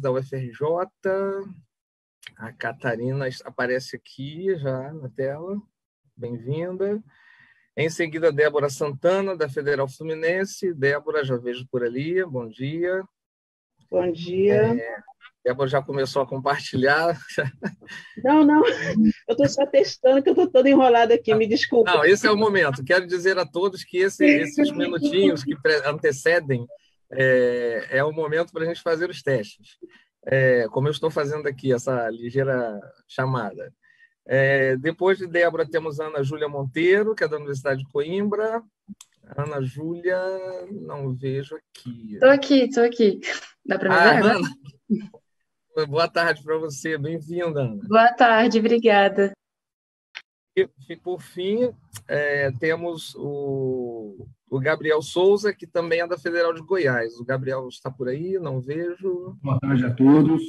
da UFRJ. A Catarina aparece aqui já na tela. Bem-vinda. Em seguida, Débora Santana, da Federal Fluminense. Débora, já vejo por ali. Bom dia. Bom dia. É, Débora já começou a compartilhar. Não, não. Eu estou só testando que eu estou toda enrolada aqui, me desculpa. Não, esse é o momento. Quero dizer a todos que esse, esses minutinhos que antecedem é, é o momento para a gente fazer os testes. É, como eu estou fazendo aqui essa ligeira chamada. É, depois de Débora, temos Ana Júlia Monteiro, que é da Universidade de Coimbra. Ana Júlia, não vejo aqui. Estou aqui, estou aqui. Dá para me ah, ver? Ana. Boa tarde para você, bem-vinda, Ana. Boa tarde, obrigada. E, por fim, é, temos o, o, Gabriel Souza, que também é da Federal de Goiás. O Gabriel está por aí, não vejo. Boa tarde a todos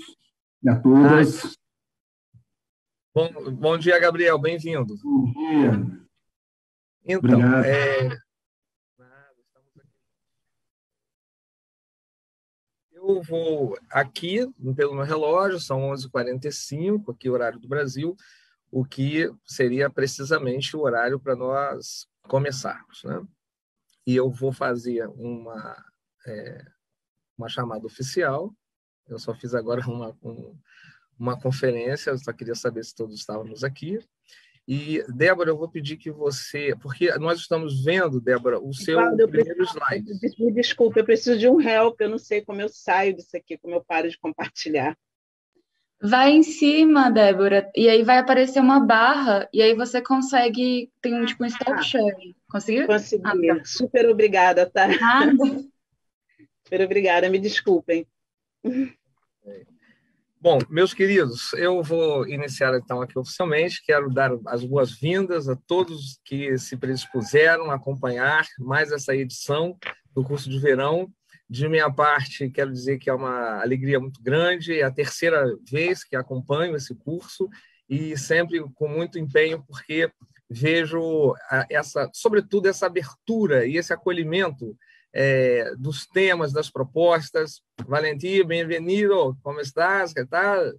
e a todas. Bom, bom dia, Gabriel, bem-vindo. Bom dia. Então, é, eu vou aqui, pelo meu relógio, são 11h45, aqui o horário do Brasil o que seria precisamente o horário para nós começarmos. Né? E eu vou fazer uma, é, uma chamada oficial. Eu só fiz agora uma, um, uma conferência, eu só queria saber se todos estávamos aqui. E, Débora, eu vou pedir que você. Porque nós estamos vendo, Débora, o seu Claudio, primeiro preciso, slide. Me desculpe, eu preciso de um help, eu não sei como eu saio disso aqui, como eu paro de compartilhar. Vai em cima, Débora, e aí vai aparecer uma barra, e aí você consegue, tem um tipo um stop ah, share. Conseguiu? Consegui. Ah, tá. Super obrigada, tá? Nada. Super obrigada, me desculpem. Bom, meus queridos, eu vou iniciar então aqui oficialmente. Quero dar as boas-vindas a todos que se predispuseram a acompanhar mais essa edição do curso de verão de minha parte, quero dizer que é uma alegria muito grande, é a terceira vez que acompanho esse curso e sempre com muito empenho, porque vejo essa, sobretudo essa abertura e esse acolhimento é, dos temas, das propostas. Valentim, bem-vindo, como estás? Que tal?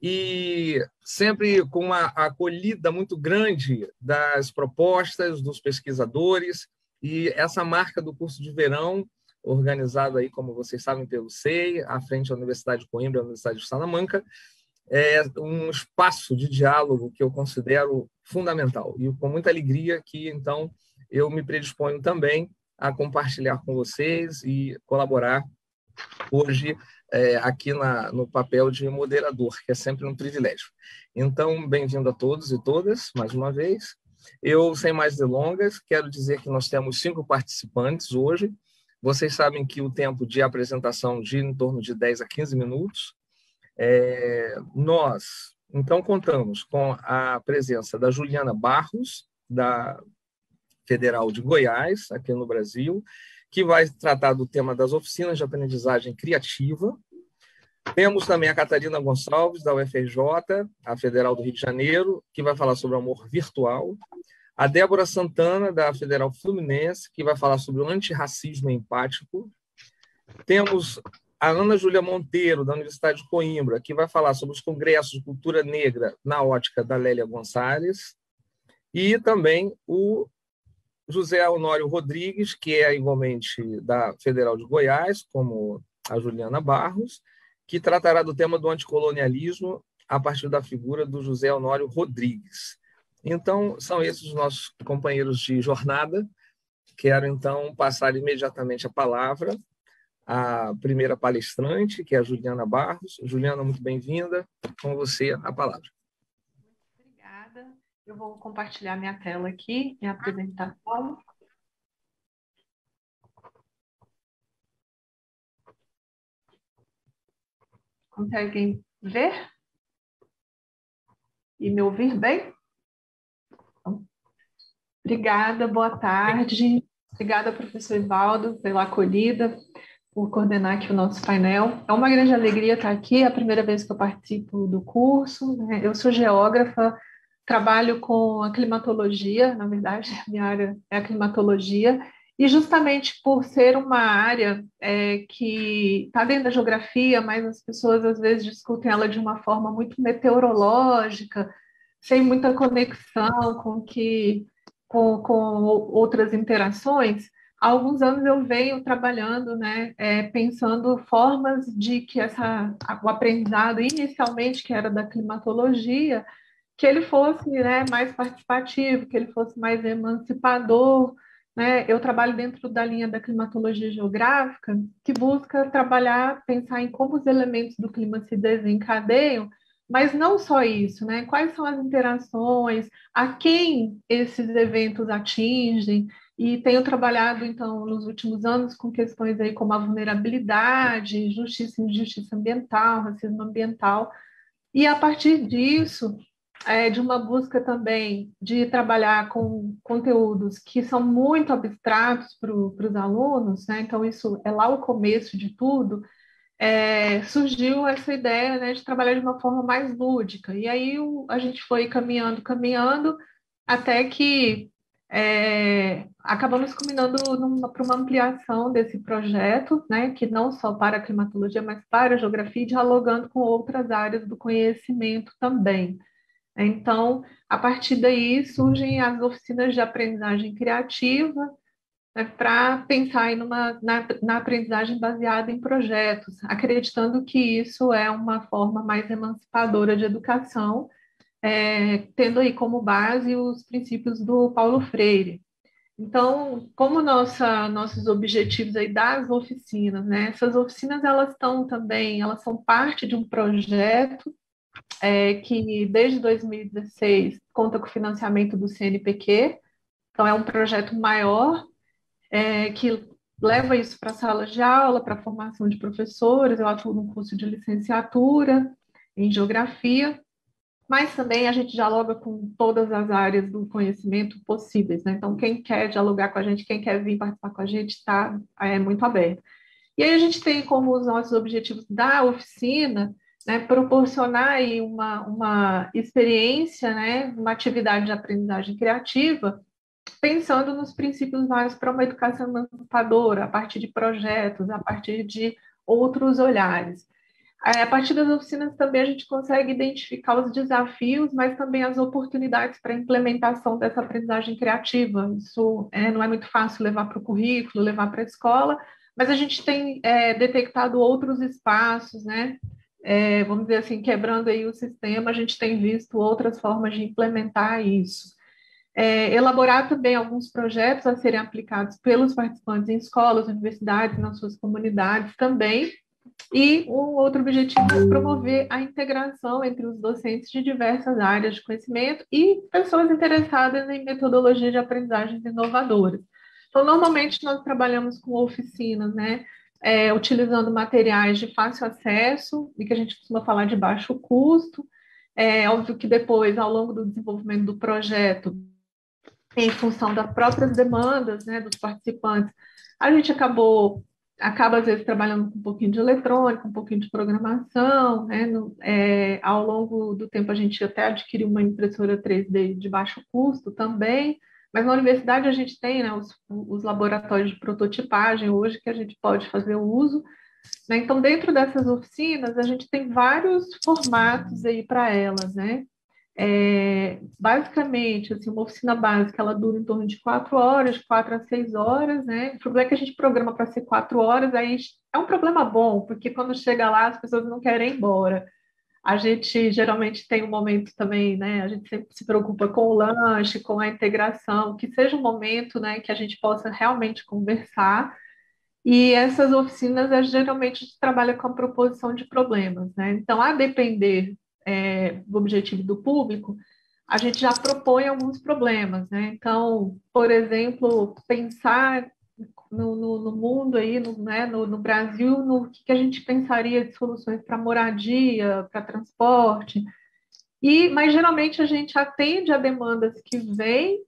E sempre com uma acolhida muito grande das propostas dos pesquisadores e essa marca do curso de verão organizado aí, como vocês sabem, pelo SEI, à frente da Universidade de Coimbra, a Universidade de Salamanca, é um espaço de diálogo que eu considero fundamental e com muita alegria que então eu me predisponho também a compartilhar com vocês e colaborar hoje é, aqui na, no papel de moderador, que é sempre um privilégio. Então, bem-vindo a todos e todas, mais uma vez. Eu, sem mais delongas, quero dizer que nós temos cinco participantes hoje, vocês sabem que o tempo de apresentação gira em torno de 10 a 15 minutos. É, nós, então, contamos com a presença da Juliana Barros, da Federal de Goiás, aqui no Brasil, que vai tratar do tema das oficinas de aprendizagem criativa. Temos também a Catarina Gonçalves, da UFRJ, a Federal do Rio de Janeiro, que vai falar sobre amor virtual a Débora Santana, da Federal Fluminense, que vai falar sobre o antirracismo empático. Temos a Ana Júlia Monteiro, da Universidade de Coimbra, que vai falar sobre os congressos de cultura negra na ótica da Lélia Gonçalves. E também o José Honório Rodrigues, que é igualmente da Federal de Goiás, como a Juliana Barros, que tratará do tema do anticolonialismo a partir da figura do José Honório Rodrigues. Então, são esses os nossos companheiros de jornada. Quero, então, passar imediatamente a palavra à primeira palestrante, que é a Juliana Barros. Juliana, muito bem-vinda. Com você, a palavra. Obrigada. Eu vou compartilhar minha tela aqui e apresentar a Conseguem ver? E me ouvir bem? Obrigada, boa tarde. Obrigada, professor Ivaldo, pela acolhida, por coordenar aqui o nosso painel. É uma grande alegria estar aqui, é a primeira vez que eu participo do curso. Né? Eu sou geógrafa, trabalho com a climatologia, na verdade, minha área é a climatologia, E justamente por ser uma área é, que está dentro da geografia, mas as pessoas às vezes discutem ela de uma forma muito meteorológica, sem muita conexão com que com, com outras interações, há alguns anos eu venho trabalhando, né, é, pensando formas de que essa, o aprendizado inicialmente, que era da climatologia, que ele fosse né, mais participativo, que ele fosse mais emancipador, né? Eu trabalho dentro da linha da climatologia geográfica, que busca trabalhar, pensar em como os elementos do clima se desencadeiam, mas não só isso, né? Quais são as interações, a quem esses eventos atingem, e tenho trabalhado, então, nos últimos anos com questões aí como a vulnerabilidade, justiça e injustiça ambiental, racismo ambiental, e a partir disso, é, de uma busca também de trabalhar com conteúdos que são muito abstratos para os alunos, né? então isso é lá o começo de tudo, é, surgiu essa ideia né, de trabalhar de uma forma mais lúdica. E aí o, a gente foi caminhando, caminhando, até que é, acabamos combinando para uma ampliação desse projeto, né, que não só para a climatologia, mas para a geografia, dialogando com outras áreas do conhecimento também. Então, a partir daí surgem as oficinas de aprendizagem criativa, né, para pensar numa, na, na, aprendizagem baseada em projetos, acreditando que isso é uma forma mais emancipadora de educação, é, tendo aí como base os princípios do Paulo Freire. Então, como nossa, nossos objetivos aí das oficinas, né? Essas oficinas elas estão também, elas são parte de um projeto é, que desde 2016 conta com o financiamento do CNPq, então é um projeto maior é, que leva isso para salas de aula, para a formação de professores, eu atuo no curso de licenciatura em geografia, mas também a gente dialoga com todas as áreas do conhecimento possíveis, né? Então, quem quer dialogar com a gente, quem quer vir participar com a gente, está é, muito aberto. E aí a gente tem como os nossos objetivos da oficina né, proporcionar aí uma, uma experiência, né, uma atividade de aprendizagem criativa, pensando nos princípios mais para uma educação emancipadora, a partir de projetos, a partir de outros olhares. A partir das oficinas também a gente consegue identificar os desafios, mas também as oportunidades para a implementação dessa aprendizagem criativa. Isso é, não é muito fácil levar para o currículo, levar para a escola, mas a gente tem é, detectado outros espaços, né? é, vamos dizer assim, quebrando aí o sistema, a gente tem visto outras formas de implementar isso. É, elaborar também alguns projetos a serem aplicados pelos participantes em escolas, universidades, nas suas comunidades também. E um outro objetivo é promover a integração entre os docentes de diversas áreas de conhecimento e pessoas interessadas em metodologias de aprendizagens inovadoras. Então, normalmente nós trabalhamos com oficinas, né? é, utilizando materiais de fácil acesso e que a gente costuma falar de baixo custo. É óbvio que depois, ao longo do desenvolvimento do projeto, em função das próprias demandas né, dos participantes, a gente acabou acaba às vezes trabalhando com um pouquinho de eletrônica, um pouquinho de programação, né? No, é, ao longo do tempo a gente até adquiriu uma impressora 3D de baixo custo também, mas na universidade a gente tem né, os, os, laboratórios de prototipagem hoje que a gente pode fazer o uso. Né? Então, dentro dessas oficinas, a gente tem vários formatos aí para elas, né? É, basicamente, assim, uma oficina básica, ela dura em torno de quatro horas, quatro a seis horas, né? O problema é que a gente programa para ser quatro horas, aí é um problema bom, porque quando chega lá, as pessoas não querem ir embora. A gente geralmente tem um momento também, né? A gente sempre se preocupa com o lanche, com a integração, que seja um momento, né, que a gente possa realmente conversar. E essas oficinas, é, geralmente, a gente trabalha com a proposição de problemas, né? Então, a depender é, do objetivo do público, a gente já propõe alguns problemas, né? Então, por exemplo, pensar no, no, no mundo aí, no, né, no, no, Brasil, no que, que a gente pensaria de soluções para moradia, para transporte. E, mas geralmente a gente atende a demandas que vêm,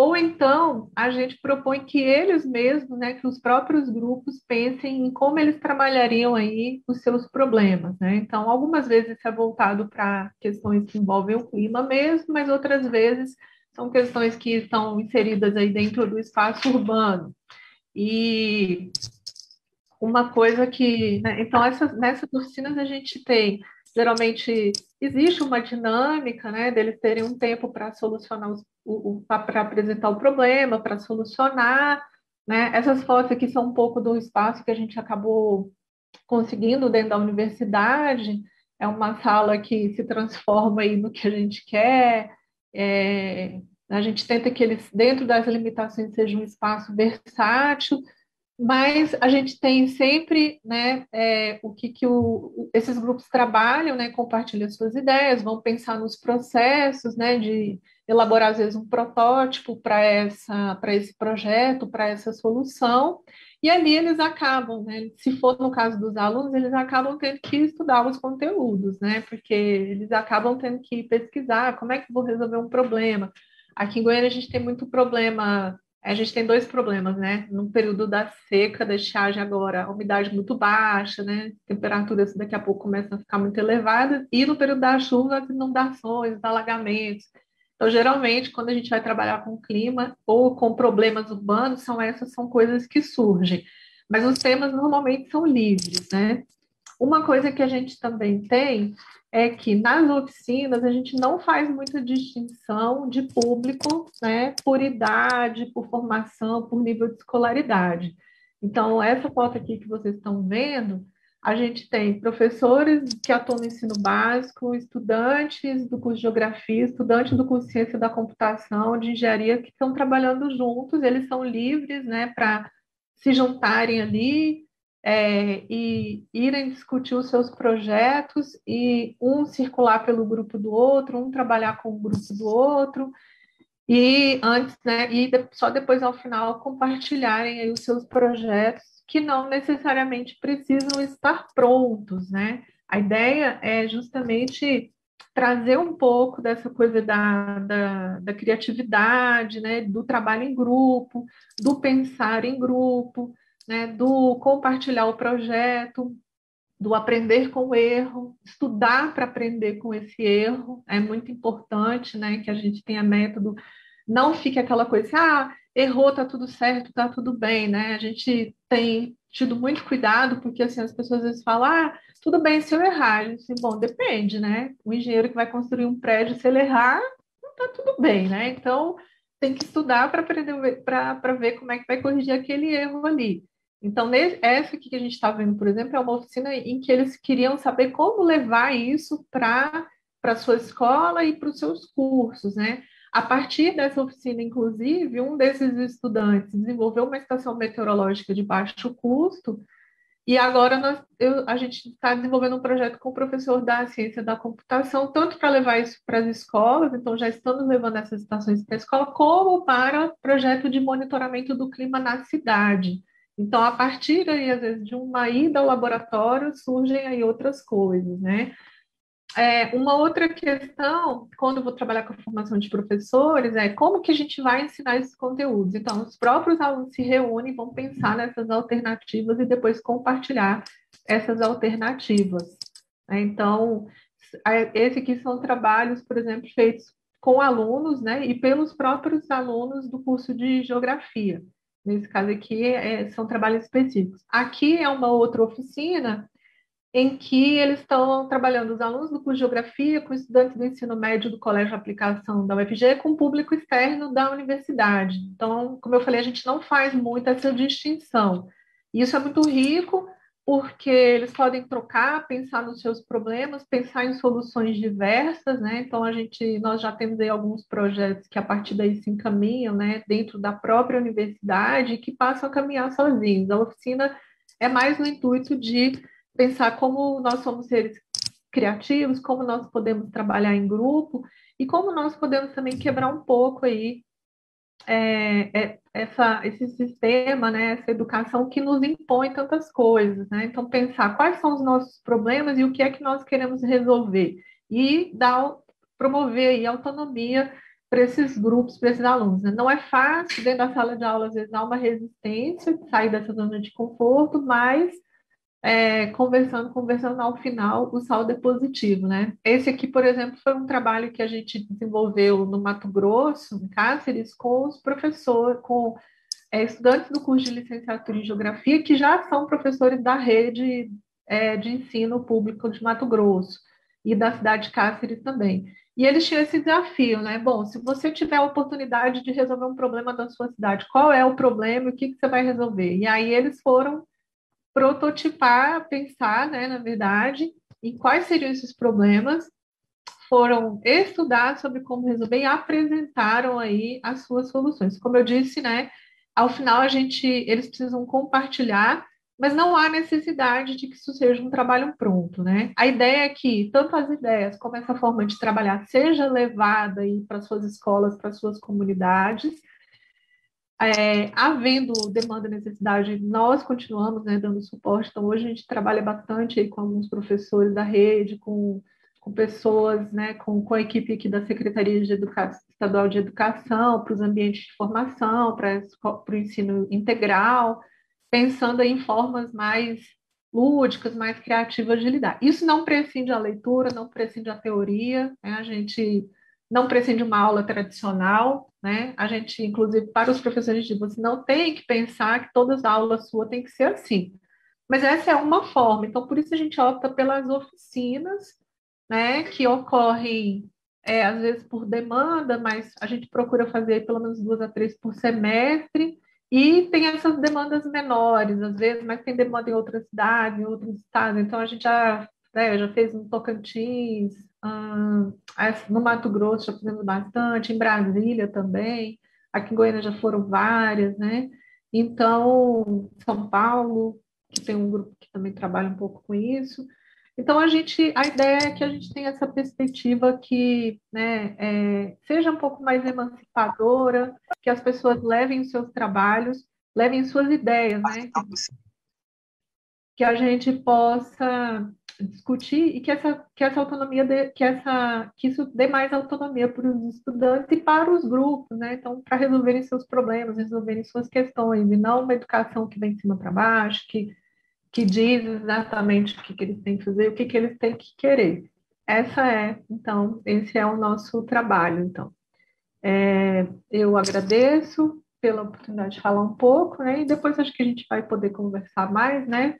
ou então a gente propõe que eles mesmos, né, que os próprios grupos pensem em como eles trabalhariam aí os seus problemas, né? Então, algumas vezes isso é voltado para questões que envolvem o clima mesmo, mas outras vezes são questões que estão inseridas aí dentro do espaço urbano. E uma coisa que, né, então essas, nessas oficinas a gente tem geralmente existe uma dinâmica, né, deles terem um tempo para solucionar para apresentar o problema, para solucionar, né? Essas fotos aqui são um pouco do espaço que a gente acabou conseguindo dentro da universidade. É uma sala que se transforma aí no que a gente quer. É, a gente tenta que eles, dentro das limitações, seja um espaço versátil, mas a gente tem sempre né, é, o que, que o, esses grupos trabalham, né, compartilham suas ideias, vão pensar nos processos né, de elaborar, às vezes, um protótipo para esse projeto, para essa solução, e ali eles acabam, né, se for no caso dos alunos, eles acabam tendo que estudar os conteúdos, né, porque eles acabam tendo que pesquisar como é que vou resolver um problema. Aqui em Goiânia a gente tem muito problema a gente tem dois problemas, né? No período da seca, da estiagem agora, a umidade muito baixa, né? Temperaturas daqui a pouco começam a ficar muito elevadas, e no período da chuva, inundações, alagamentos. Então, geralmente, quando a gente vai trabalhar com clima ou com problemas urbanos, são essas são coisas que surgem. Mas os temas normalmente são livres, né? Uma coisa que a gente também tem é que nas oficinas a gente não faz muita distinção de público, né, por idade, por formação, por nível de escolaridade. Então, essa foto aqui que vocês estão vendo, a gente tem professores que atuam no ensino básico, estudantes do curso de Geografia, estudantes do curso de Ciência da Computação, de Engenharia, que estão trabalhando juntos, eles são livres né, para se juntarem ali, é, e irem discutir os seus projetos e um circular pelo grupo do outro, um trabalhar com o grupo do outro, e antes, né, e só depois ao final compartilharem aí os seus projetos que não necessariamente precisam estar prontos, né? A ideia é justamente trazer um pouco dessa coisa da, da, da criatividade, né, do trabalho em grupo, do pensar em grupo, né, do compartilhar o projeto, do aprender com o erro, estudar para aprender com esse erro, é muito importante, né, que a gente tenha método, não fique aquela coisa assim, ah, errou, tá tudo certo, tá tudo bem, né, a gente tem tido muito cuidado, porque assim, as pessoas às vezes falam, ah, tudo bem se eu errar, eu disse, bom, depende, né, o engenheiro que vai construir um prédio, se ele errar, não tá tudo bem, né, então tem que estudar para aprender, para ver como é que vai corrigir aquele erro ali. Então, essa que a gente está vendo, por exemplo, é uma oficina em que eles queriam saber como levar isso para a sua escola e para os seus cursos, né? A partir dessa oficina, inclusive, um desses estudantes desenvolveu uma estação meteorológica de baixo custo, e agora nós, eu, a gente está desenvolvendo um projeto com o professor da ciência da computação, tanto para levar isso para as escolas, então já estamos levando essas estações para a escola, como para projeto de monitoramento do clima na cidade. Então, a partir aí, às vezes, de uma ida ao laboratório, surgem aí outras coisas, né? É, uma outra questão, quando eu vou trabalhar com a formação de professores, é como que a gente vai ensinar esses conteúdos. Então, os próprios alunos se reúnem, vão pensar nessas alternativas e depois compartilhar essas alternativas. Né? Então, esse aqui são trabalhos, por exemplo, feitos com alunos, né, e pelos próprios alunos do curso de Geografia. Nesse caso aqui, é, são trabalhos específicos. Aqui é uma outra oficina em que eles estão trabalhando os alunos do curso de Geografia com estudantes do ensino médio do Colégio de Aplicação da UFG com público externo da universidade. Então, como eu falei, a gente não faz muito essa distinção. Isso é muito rico, porque eles podem trocar, pensar nos seus problemas, pensar em soluções diversas, né? Então a gente, nós já temos aí alguns projetos que a partir daí se encaminham, né, dentro da própria universidade, que passam a caminhar sozinhos. A oficina é mais no intuito de pensar como nós somos seres criativos, como nós podemos trabalhar em grupo e como nós podemos também quebrar um pouco aí é, é, essa, esse sistema, né, essa educação que nos impõe tantas coisas, né? Então, pensar quais são os nossos problemas e o que é que nós queremos resolver e dar, promover aí autonomia para esses grupos, para esses alunos. Né? Não é fácil, dentro da sala de aula, às vezes há uma resistência sair dessa zona de conforto, mas é, conversando, conversando, ao final o saldo é positivo, né? Esse aqui, por exemplo, foi um trabalho que a gente desenvolveu no Mato Grosso, em Cáceres, com os professores, com é, estudantes do curso de licenciatura em Geografia que já são professores da rede é, de ensino público de Mato Grosso e da cidade de Cáceres também. E eles tinham esse desafio, né? Bom, se você tiver a oportunidade de resolver um problema da sua cidade, qual é o problema e o que, que você vai resolver? E aí eles foram prototipar, pensar, né, na verdade, em quais seriam esses problemas, foram estudar sobre como resolver e apresentaram aí as suas soluções. Como eu disse, né, ao final a gente, eles precisam compartilhar mas não há necessidade de que isso seja um trabalho pronto, né? A ideia é que tanto as ideias como essa forma de trabalhar seja levada para suas escolas, para suas comunidades. É, havendo demanda e necessidade, nós continuamos né, dando suporte. Então, hoje a gente trabalha bastante com alguns professores da rede, com, com pessoas, né, com, com a equipe aqui da Secretaria de Educação, Estadual de Educação, para os ambientes de formação, para, para o ensino integral pensando em formas mais lúdicas, mais criativas de lidar. Isso não prescinde a leitura, não prescinde a teoria, né? a gente não prescinde uma aula tradicional, né? A gente, inclusive, para os professores de você não tem que pensar que todas as aulas suas têm que ser assim. Mas essa é uma forma, então por isso a gente opta pelas oficinas, né, que ocorrem é, às vezes por demanda, mas a gente procura fazer pelo menos duas a três por semestre, e tem essas demandas menores, às vezes, mas tem demanda em outras cidades, em outros estados. Então, a gente já, né, já fez no Tocantins, hum, no Mato Grosso já fizemos bastante, em Brasília também, aqui em Goiânia já foram várias, né? Então, São Paulo, que tem um grupo que também trabalha um pouco com isso. Então, a gente, a ideia é que a gente tenha essa perspectiva que né, é, seja um pouco mais emancipadora, que as pessoas levem os seus trabalhos, levem suas ideias, né? Que a gente possa discutir e que essa, que essa autonomia, de, que, essa, que isso dê mais autonomia para os estudantes e para os grupos, né? Então, para resolverem seus problemas, resolverem suas questões, e não uma educação que vem de cima para baixo, que que diz exatamente o que, que eles têm que fazer, o que, que eles têm que querer. Essa é, então, esse é o nosso trabalho, então. É, eu agradeço pela oportunidade de falar um pouco, né? E depois acho que a gente vai poder conversar mais, né?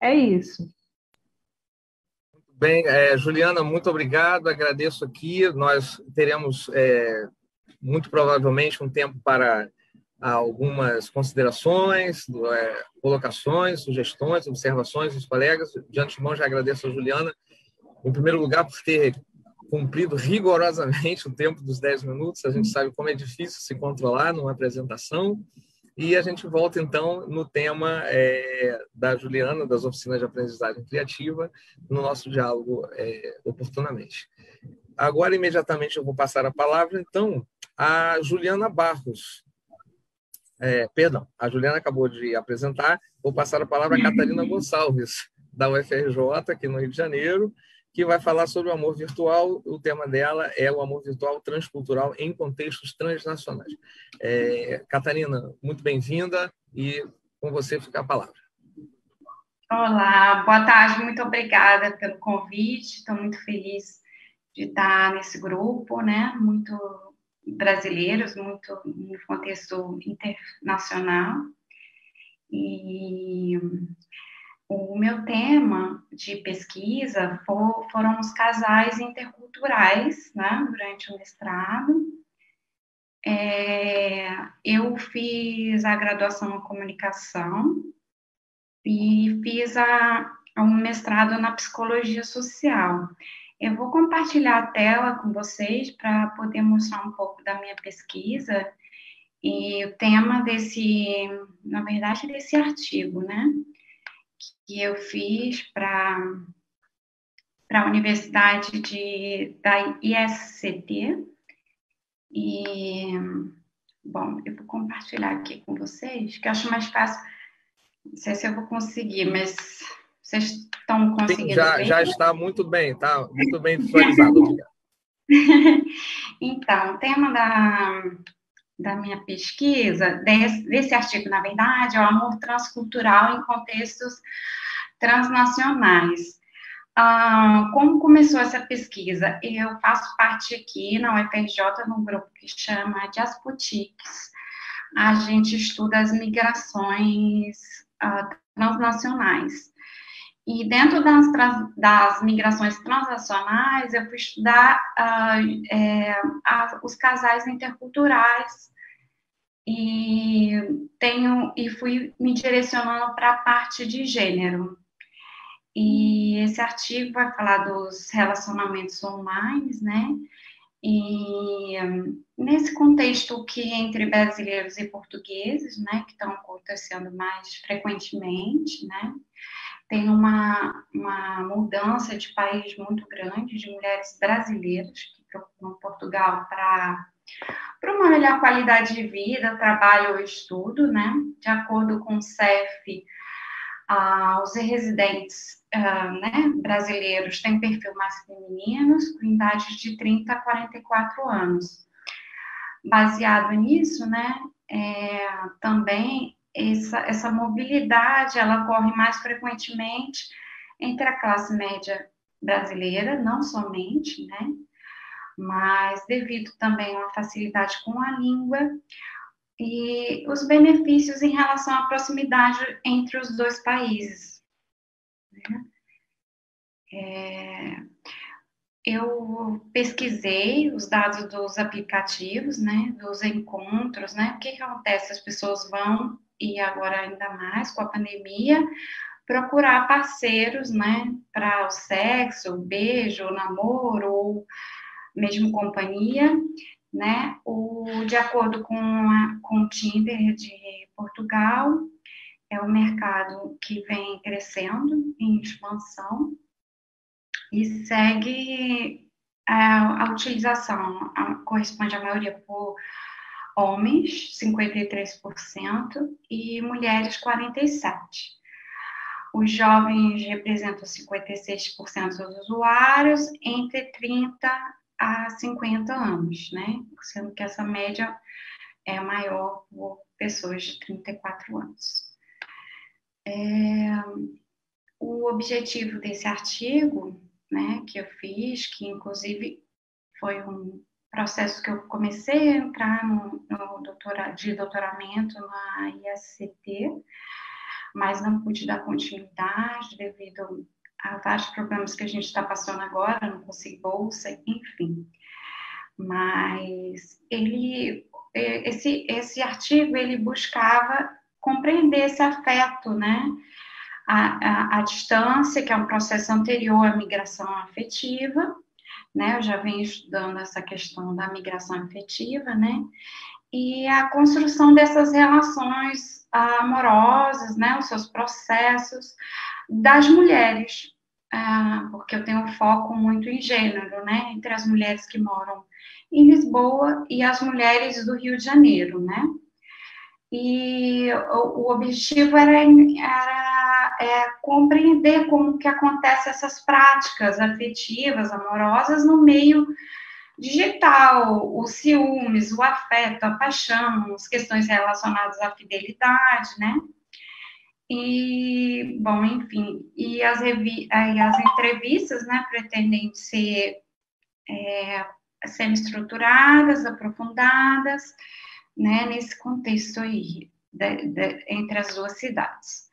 É isso. Bem, é, Juliana, muito obrigado. Agradeço aqui. Nós teremos é, muito provavelmente um tempo para algumas considerações, é, colocações, sugestões, observações dos colegas. De antemão, já agradeço a Juliana, em primeiro lugar, por ter cumprido rigorosamente o tempo dos 10 minutos. A gente sabe como é difícil se controlar numa apresentação. E a gente volta, então, no tema é, da Juliana, das oficinas de aprendizagem criativa, no nosso diálogo é, oportunamente. Agora, imediatamente, eu vou passar a palavra, então, a Juliana Barros, é, perdão, a Juliana acabou de apresentar. Vou passar a palavra a Catarina Gonçalves, da UFRJ, aqui no Rio de Janeiro, que vai falar sobre o amor virtual. O tema dela é o amor virtual transcultural em contextos transnacionais. É, Catarina, muito bem-vinda e com você fica a palavra. Olá, boa tarde, muito obrigada pelo convite. Estou muito feliz de estar nesse grupo, né? Muito brasileiros, muito no contexto internacional. E o meu tema de pesquisa for, foram os casais interculturais, né, durante o mestrado. É, eu fiz a graduação em comunicação e fiz a, um mestrado na psicologia social. Eu vou compartilhar a tela com vocês para poder mostrar um pouco da minha pesquisa e o tema desse, na verdade, desse artigo, né? Que eu fiz para para a Universidade de, da ISCT. E, bom, eu vou compartilhar aqui com vocês, que eu acho mais fácil. Não sei se eu vou conseguir, mas vocês estão conseguindo Sim, já, ver? Já está muito bem, tá muito bem visualizado. Então, o tema da, da minha pesquisa, desse, desse artigo, na verdade, é o amor transcultural em contextos transnacionais. Ah, como começou essa pesquisa? Eu faço parte aqui na UFRJ, num grupo que chama Diaspotiques, a gente estuda as migrações uh, transnacionais. E dentro das, das migrações transnacionais, eu fui estudar uh, é, a, os casais interculturais e tenho e fui me direcionando para a parte de gênero. E esse artigo vai falar dos relacionamentos online, né? E nesse contexto que entre brasileiros e portugueses, né, que estão acontecendo mais frequentemente, né, tem uma, uma mudança de país muito grande de mulheres brasileiras que procuram Portugal para para uma melhor qualidade de vida, trabalho ou estudo, né? De acordo com o CEF, ah, os residentes ah, né, brasileiros têm perfil mais femininos, com idade de 30 a 44 anos. Baseado nisso, né, é, também essa, essa mobilidade ela ocorre mais frequentemente entre a classe média brasileira, não somente, né, mas devido também a uma facilidade com a língua e os benefícios em relação à proximidade entre os dois países. Né? É, eu pesquisei os dados dos aplicativos, né, dos encontros, né, o que, que acontece? As pessoas vão, e agora ainda mais com a pandemia, procurar parceiros, né, para o sexo, beijo, namoro, ou mesmo companhia, né? O, de acordo com, a, com o Tinder de Portugal, é um mercado que vem crescendo em expansão e segue a, a utilização, a, corresponde à maioria por homens, 53%, e mulheres, 47%. Os jovens representam 56% dos usuários, entre 30 a 50 anos, né? Sendo que essa média é maior por pessoas de 34 anos. É, o objetivo desse artigo, né, que eu fiz, que inclusive foi um processo que eu comecei a entrar no, no doutora, de doutoramento na IACT, mas não pude dar continuidade devido há vários problemas que a gente está passando agora, não consigo bolsa, enfim. Mas ele, esse, esse artigo, ele buscava compreender esse afeto, né? A, a, a, distância, que é um processo anterior à migração afetiva, né? Eu já venho estudando essa questão da migração afetiva, né? E a construção dessas relações amorosas, né? Os seus processos, das mulheres, ah, porque eu tenho um foco muito em gênero, né, entre as mulheres que moram em Lisboa e as mulheres do Rio de Janeiro, né? E o, objetivo era, era é, compreender como que acontecem essas práticas afetivas, amorosas no meio digital, os ciúmes, o afeto, a paixão, as questões relacionadas à fidelidade, né? E, bom, enfim, e as, revi as entrevistas, né, pretendem ser é, semi-estruturadas, aprofundadas, né, nesse contexto aí, de, de, entre as duas cidades.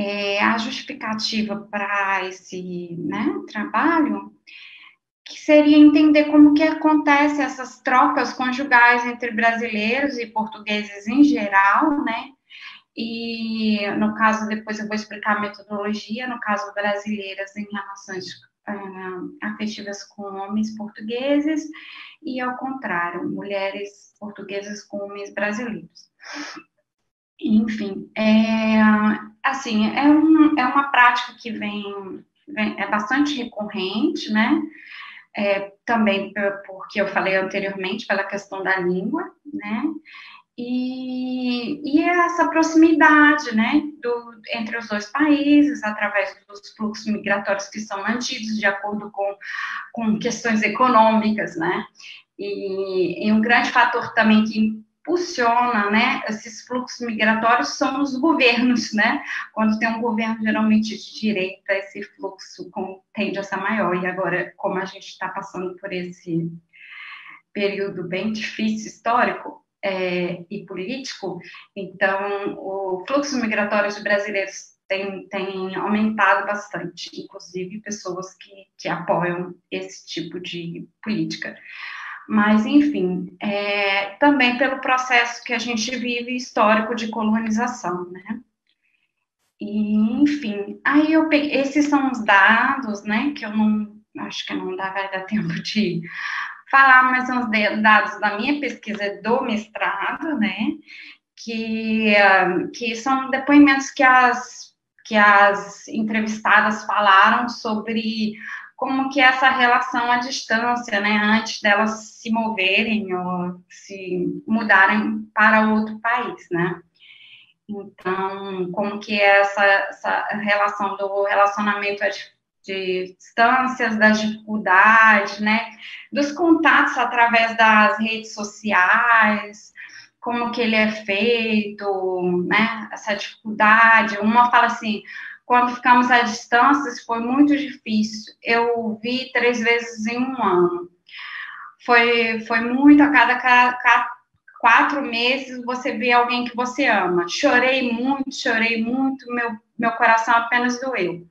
É, a justificativa para esse né, trabalho que seria entender como que acontece essas trocas conjugais entre brasileiros e portugueses em geral, né, e no caso, depois eu vou explicar a metodologia, no caso brasileiras em relações uh, afetivas com homens portugueses, e ao contrário, mulheres portuguesas com homens brasileiros. Enfim, é, assim, é, um, é uma prática que vem, vem, é bastante recorrente, né? É, também porque eu falei anteriormente, pela questão da língua, né? E, e essa proximidade né, do, entre os dois países, através dos fluxos migratórios que são mantidos de acordo com, com questões econômicas, né? E, e um grande fator também que impulsiona né, esses fluxos migratórios são os governos, né? Quando tem um governo geralmente de direita, esse fluxo tende a ser maior. E agora, como a gente está passando por esse período bem difícil histórico, é, e político, então o fluxo migratório de brasileiros tem, tem aumentado bastante, inclusive pessoas que, que apoiam esse tipo de política. Mas, enfim, é, também pelo processo que a gente vive histórico de colonização, né? E, enfim, aí eu peguei, esses são os dados, né, que eu não, acho que não dá, vai dar tempo de falar, mas são os dados da minha pesquisa do mestrado, né, que, que são depoimentos que as, que as entrevistadas falaram sobre como que essa relação à distância, né, antes delas se moverem ou se mudarem para outro país, né. Então, como que é essa, essa relação do relacionamento de distâncias, das dificuldades, né, dos contatos através das redes sociais, como que ele é feito, né, essa dificuldade. Uma fala assim, quando ficamos à distância, foi muito difícil. Eu vi três vezes em um ano. Foi, foi muito a cada, cada quatro meses você vê alguém que você ama. Chorei muito, chorei muito, meu, meu coração apenas doeu.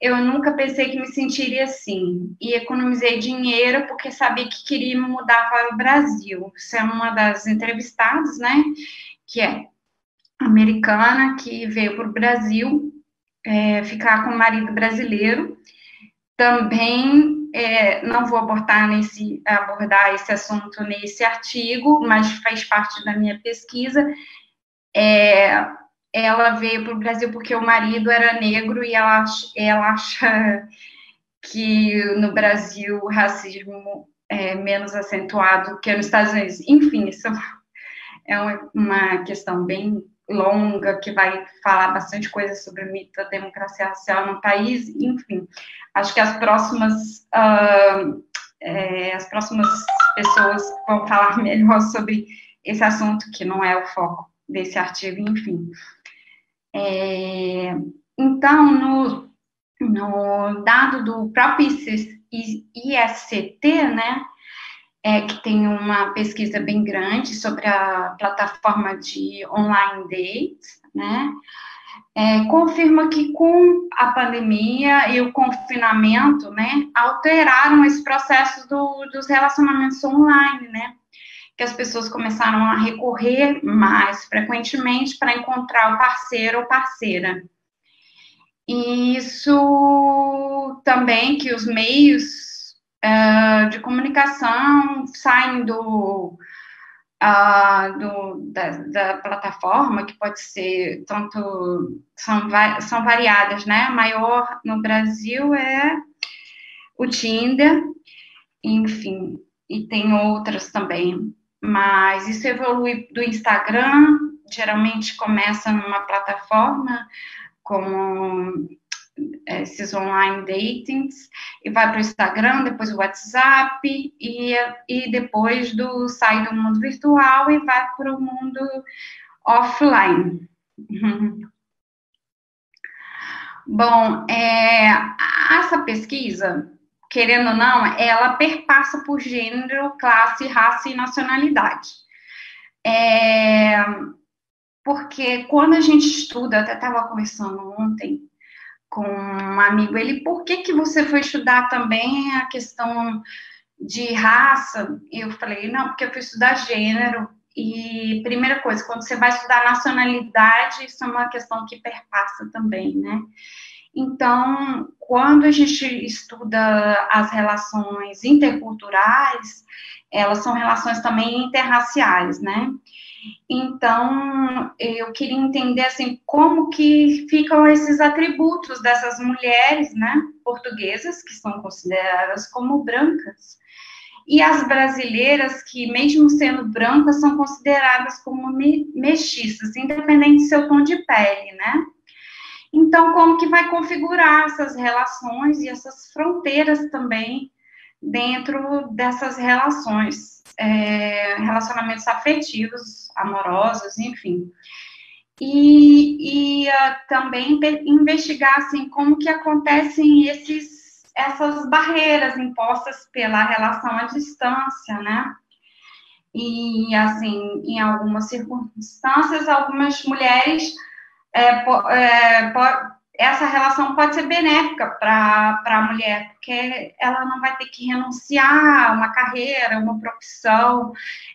Eu nunca pensei que me sentiria assim. E economizei dinheiro porque sabia que queria me mudar para o Brasil. Você é uma das entrevistadas, né? Que é americana, que veio para o Brasil é, ficar com o marido brasileiro. Também é, não vou abordar, nesse, abordar esse assunto nesse artigo, mas faz parte da minha pesquisa. É, ela veio para o Brasil porque o marido era negro e ela, ela acha que no Brasil o racismo é menos acentuado que nos Estados Unidos. Enfim, isso é uma questão bem longa, que vai falar bastante coisa sobre o mito da democracia racial no país, enfim. Acho que as próximas, uh, é, as próximas pessoas vão falar melhor sobre esse assunto, que não é o foco desse artigo, enfim. É, então, no, no dado do próprio ISCT, né, é, que tem uma pesquisa bem grande sobre a plataforma de online dates, né? É, confirma que com a pandemia e o confinamento, né, alteraram esse processo do, dos relacionamentos online, né? Que as pessoas começaram a recorrer mais frequentemente para encontrar o parceiro ou parceira. E isso também que os meios uh, de comunicação saem do, uh, do da, da, plataforma, que pode ser tanto, são, são variadas, né? A maior no Brasil é o Tinder, enfim, e tem outras também. Mas isso evolui do Instagram, geralmente começa numa plataforma como esses online datings e vai para o Instagram, depois o WhatsApp e, e depois do sai do mundo virtual e vai para o mundo offline. Bom, é, essa pesquisa, querendo ou não, ela perpassa por gênero, classe, raça e nacionalidade. É, porque quando a gente estuda, até estava conversando ontem, com um amigo ele, por que, que você foi estudar também a questão de raça? Eu falei, não, porque eu fui estudar gênero. E primeira coisa, quando você vai estudar nacionalidade, isso é uma questão que perpassa também, né? Então, quando a gente estuda as relações interculturais, elas são relações também interraciais, né? Então, eu queria entender assim como que ficam esses atributos dessas mulheres, né, portuguesas que são consideradas como brancas e as brasileiras que, mesmo sendo brancas, são consideradas como mestiças, independente do seu tom de pele, né? Então, como que vai configurar essas relações e essas fronteiras também dentro dessas relações, é, relacionamentos afetivos, amorosos, enfim. E, e uh, também investigar assim, como que acontecem esses, essas barreiras impostas pela relação à distância, né? e, assim, em algumas circunstâncias, algumas mulheres, é, é, essa relação pode ser benéfica para a mulher, porque ela não vai ter que renunciar a uma carreira, uma profissão,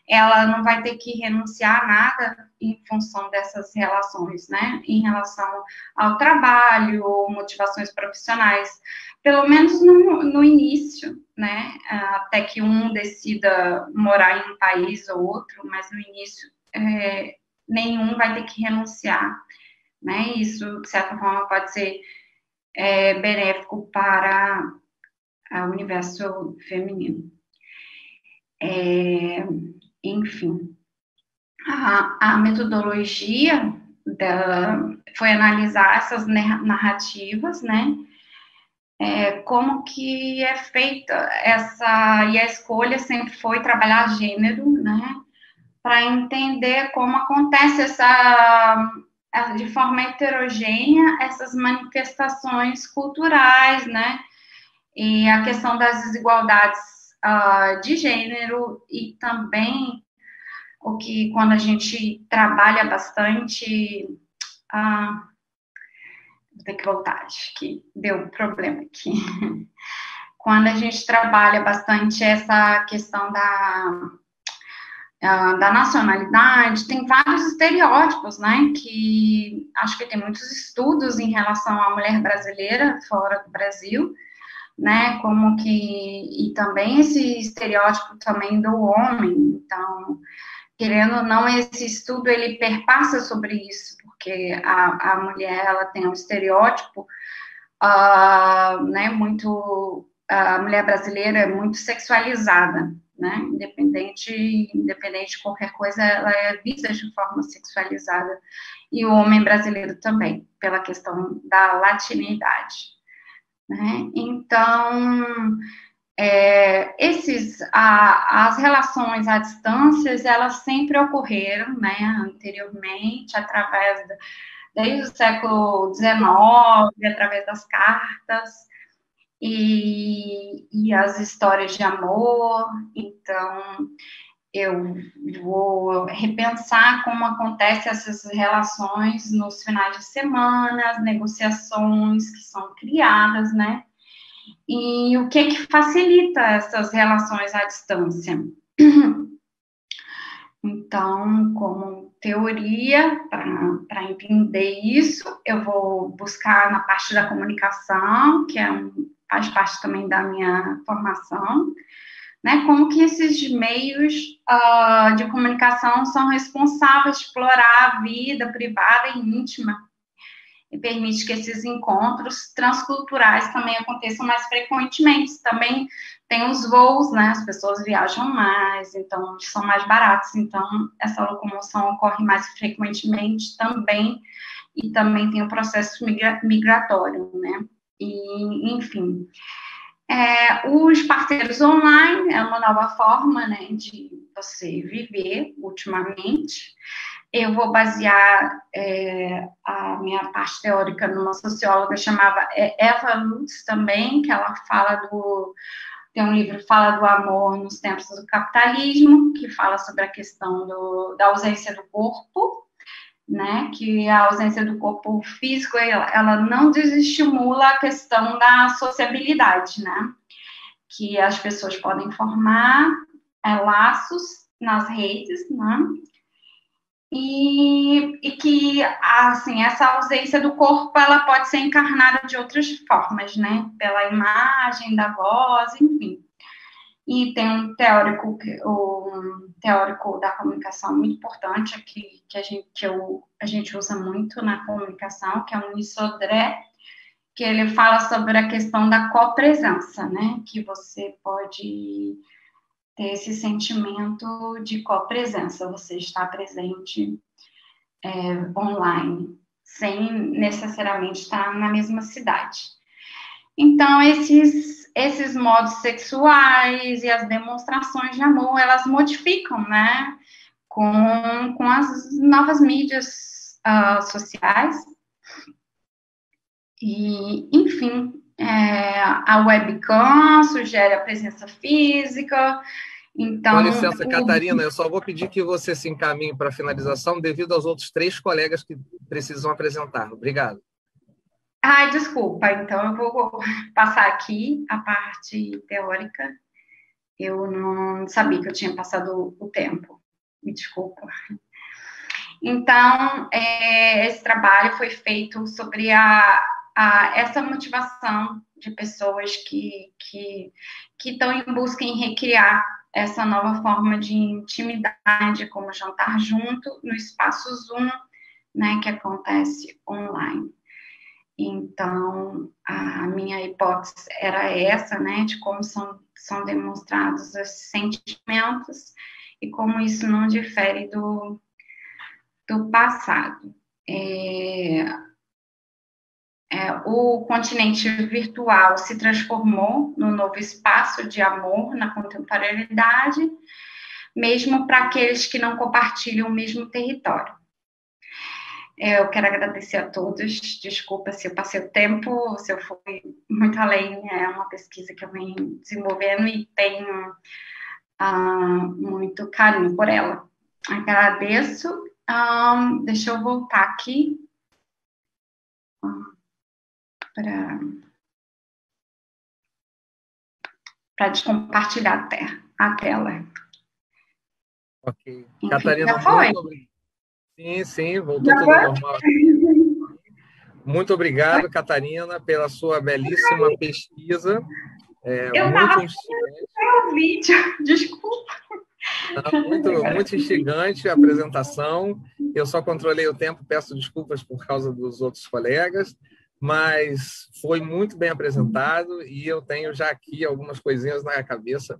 ela não vai ter que renunciar a nada em função dessas relações, né? Em relação ao trabalho, motivações profissionais, pelo menos no, no início, né? Até que um decida morar em um país ou outro, mas no início é, nenhum vai ter que renunciar né? Isso, de certa forma, pode ser é, benéfico para o universo feminino. É, enfim, a, a metodologia da, foi analisar essas narrativas, né? É, como que é feita essa e a escolha sempre foi trabalhar gênero, né? Para entender como acontece essa de forma heterogênea essas manifestações culturais, né? E a questão das desigualdades uh, de gênero e também o que quando a gente trabalha bastante. Uh, vou ter que voltar, acho que deu um problema aqui. quando a gente trabalha bastante essa questão da uh, da nacionalidade, tem vários estereótipos, né? Que acho que tem muitos estudos em relação à mulher brasileira fora do Brasil, né? Como que e também esse estereótipo também do homem. Então, querendo ou não, esse estudo ele perpassa sobre isso, porque a, a mulher ela tem um estereótipo, uh, né? Muito a mulher brasileira é muito sexualizada, né? Independente, independente de qualquer coisa, ela é vista de forma sexualizada. E o homem brasileiro também, pela questão da latinidade. Né? Então, é, esses, a, as relações à distância, elas sempre ocorreram, né, anteriormente, através, da, desde o século XIX, através das cartas, e, e as histórias de amor. Então, eu vou repensar como acontecem essas relações nos finais de semana, as negociações que são criadas, né? E o que que facilita essas relações à distância? Então, como teoria, para entender isso, eu vou buscar na parte da comunicação, que é um faz parte também da minha formação, né? Como que esses meios uh, de comunicação são responsáveis por explorar a vida privada e íntima e permite que esses encontros transculturais também aconteçam mais frequentemente. Também tem os voos, né? As pessoas viajam mais, então são mais baratos, então essa locomoção ocorre mais frequentemente também e também tem o processo migra migratório, né? E enfim. É, os parceiros online é uma nova forma né, de você viver ultimamente. Eu vou basear é, a minha parte teórica numa socióloga chamada Eva Lutz também, que ela fala do tem um livro que fala do amor nos tempos do capitalismo, que fala sobre a questão do, da ausência do corpo, né, que a ausência do corpo físico, ela, não desestimula a questão da sociabilidade, né, que as pessoas podem formar é, laços nas redes, né, e, e, que, assim, essa ausência do corpo, ela pode ser encarnada de outras formas, né, pela imagem, da voz, enfim. E tem um teórico, um teórico da comunicação muito importante que, que, a, gente, que eu, a gente usa muito na comunicação, que é o Nissodré, que ele fala sobre a questão da copresença, né? Que você pode ter esse sentimento de copresença, você está presente é, online, sem necessariamente estar na mesma cidade. Então, esses, esses modos sexuais e as demonstrações de amor, elas modificam, né? Com, com as novas mídias uh, sociais. E, enfim, é, a webcam sugere a presença física, Então, Com licença, Catarina, eu só vou pedir que você se encaminhe para a finalização devido aos outros três colegas que precisam apresentar. Obrigado. Ai, desculpa, então eu vou passar aqui a parte teórica. Eu não sabia que eu tinha passado o tempo. Me desculpa. Então, é, esse trabalho foi feito sobre a, a, essa motivação de pessoas que, que, estão em busca em recriar essa nova forma de intimidade, como jantar junto no espaço Zoom, né, que acontece online. Então, a minha hipótese era essa, né, de como são, são demonstrados esses sentimentos e como isso não difere do, do passado. É, é, o continente virtual se transformou no novo espaço de amor na contemporaneidade, mesmo para aqueles que não compartilham o mesmo território. Eu quero agradecer a todos. Desculpa se eu passei o tempo, se eu fui muito além. É uma pesquisa que eu venho desenvolvendo e tenho uh, muito carinho por ela. Agradeço. Um, deixa eu voltar aqui para para descompartilhar a tela. Ok. Enfim, Catarina, já foi? Sim, sim, voltou tudo normal. Muito obrigado, Catarina, pela sua belíssima pesquisa. É, Eu estava o vídeo, desculpa. Muito, muito instigante a apresentação. Eu só controlei o tempo, peço desculpas por causa dos outros colegas mas foi muito bem apresentado e eu tenho já aqui algumas coisinhas na cabeça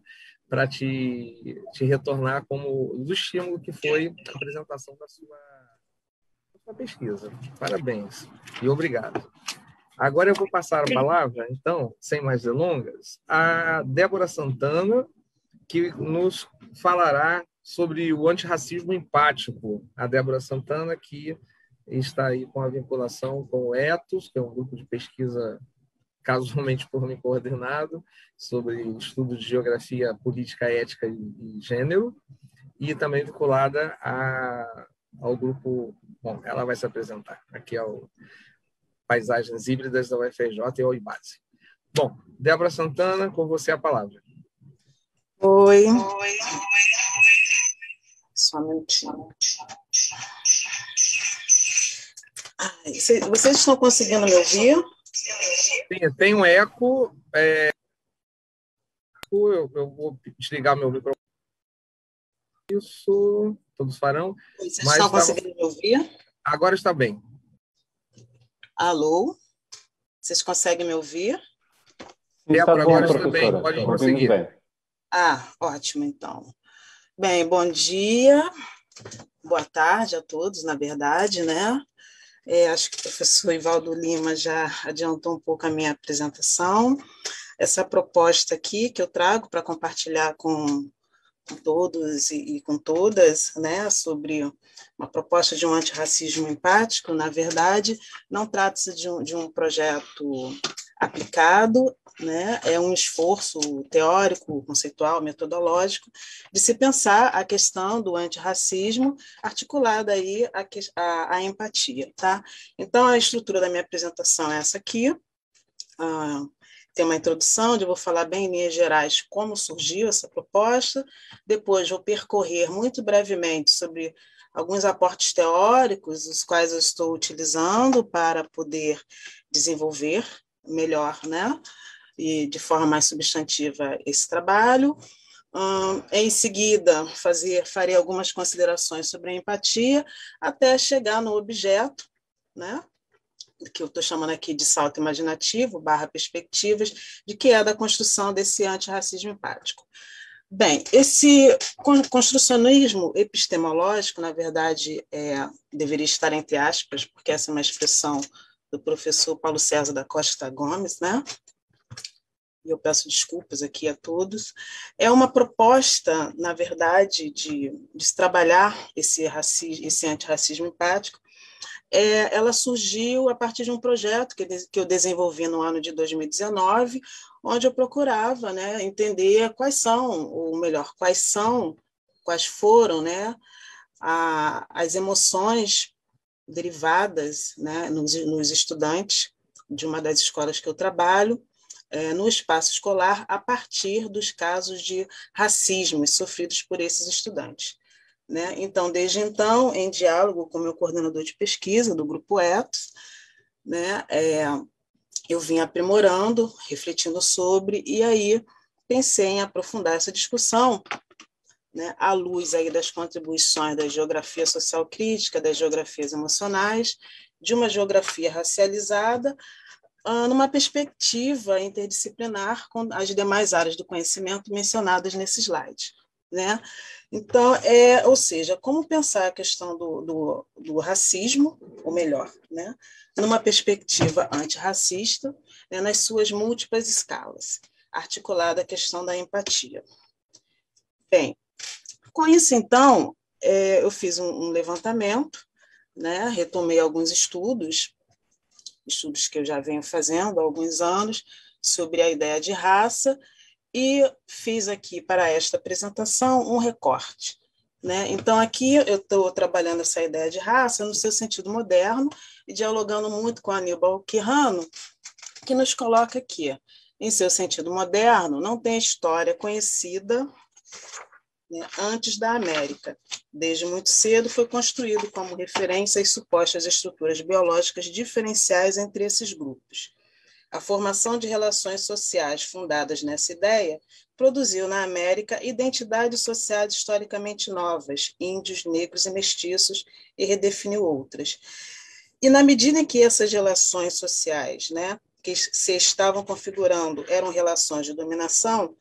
para te, te retornar como do estímulo que foi a apresentação da sua, da sua pesquisa. Parabéns e obrigado. Agora eu vou passar a palavra, então, sem mais delongas, a Débora Santana, que nos falará sobre o antirracismo empático. A Débora Santana, que está aí com a vinculação com o ETOS, que é um grupo de pesquisa casualmente por mim coordenado, sobre estudos de geografia política, ética e, e gênero, e também vinculada a, ao grupo, bom, ela vai se apresentar, aqui é o Paisagens Híbridas da UFRJ e o IBASE. Bom, Débora Santana, com você a palavra. Oi. Oi. Só um minutinho. Vocês estão conseguindo me ouvir? Sim, tem um eco. É... Eu, eu, vou desligar meu microfone. Isso, todos farão. Vocês estão conseguindo me ouvir? Agora está bem. Alô? Vocês conseguem me ouvir? Sim, está agora está bem, pode prosseguir. Bem. Ah, ótimo, então. Bem, bom dia, boa tarde a todos, na verdade, né? É, acho que o professor Ivaldo Lima já adiantou um pouco a minha apresentação. Essa proposta aqui que eu trago para compartilhar com, com todos e, e, com todas, né, sobre uma proposta de um antirracismo empático, na verdade, não trata-se de, um, de um projeto aplicado, né, é um esforço teórico, conceitual, metodológico, de se pensar a questão do antirracismo articulada aí a, a, a empatia. Tá? Então, a estrutura da minha apresentação é essa aqui. Ah, tem uma introdução, onde eu vou falar bem em linhas gerais como surgiu essa proposta, depois vou percorrer muito brevemente sobre alguns aportes teóricos, os quais eu estou utilizando para poder desenvolver melhor, né? E de forma mais substantiva esse trabalho. Um, em seguida, fazer, farei algumas considerações sobre a empatia, até chegar no objeto, né? que eu estou chamando aqui de salto imaginativo, barra perspectivas, de que é da construção desse antirracismo empático. Bem, esse construcionismo epistemológico, na verdade, é, deveria estar entre aspas, porque essa é uma expressão do professor Paulo César da Costa Gomes, né? E eu peço desculpas aqui a todos. É uma proposta, na verdade, de, de trabalhar esse, racismo, esse antirracismo empático é, ela surgiu a partir de um projeto que, que eu desenvolvi no ano de 2019, onde eu procurava né, entender quais são, ou melhor, quais são, quais foram né, a, as emoções derivadas né, nos, nos estudantes de uma das escolas que eu trabalho, é, no espaço escolar, a partir dos casos de racismo sofridos por esses estudantes. Né? Então, desde então, em diálogo com meu coordenador de pesquisa do Grupo Etos, né, é, eu vim aprimorando, refletindo sobre, e aí pensei em aprofundar essa discussão né, à luz aí das contribuições da geografia social crítica, das geografias emocionais, de uma geografia racializada, uh, numa perspectiva interdisciplinar com as demais áreas do conhecimento mencionadas nesse slide. Né? Então, é, ou seja, como pensar a questão do, do, do racismo, ou melhor, né, numa perspectiva antirracista, né, nas suas múltiplas escalas, articulada a questão da empatia. Bem, com isso, então, é, eu fiz um, um levantamento, né, retomei alguns estudos, estudos que eu já venho fazendo há alguns anos, sobre a ideia de raça, e fiz aqui para esta apresentação um recorte. Né? Então, aqui eu estou trabalhando essa ideia de raça no seu sentido moderno e dialogando muito com Aníbal Quirrano, que nos coloca aqui, em seu sentido moderno, não tem história conhecida né, antes da América. Desde muito cedo foi construído como referência as supostas estruturas biológicas diferenciais entre esses grupos. A formação de relações sociais fundadas nessa ideia produziu na América identidades sociais historicamente novas, índios, negros e mestiços, e redefiniu outras. E na medida em que essas relações sociais, né, que se estavam configurando, eram relações de dominação,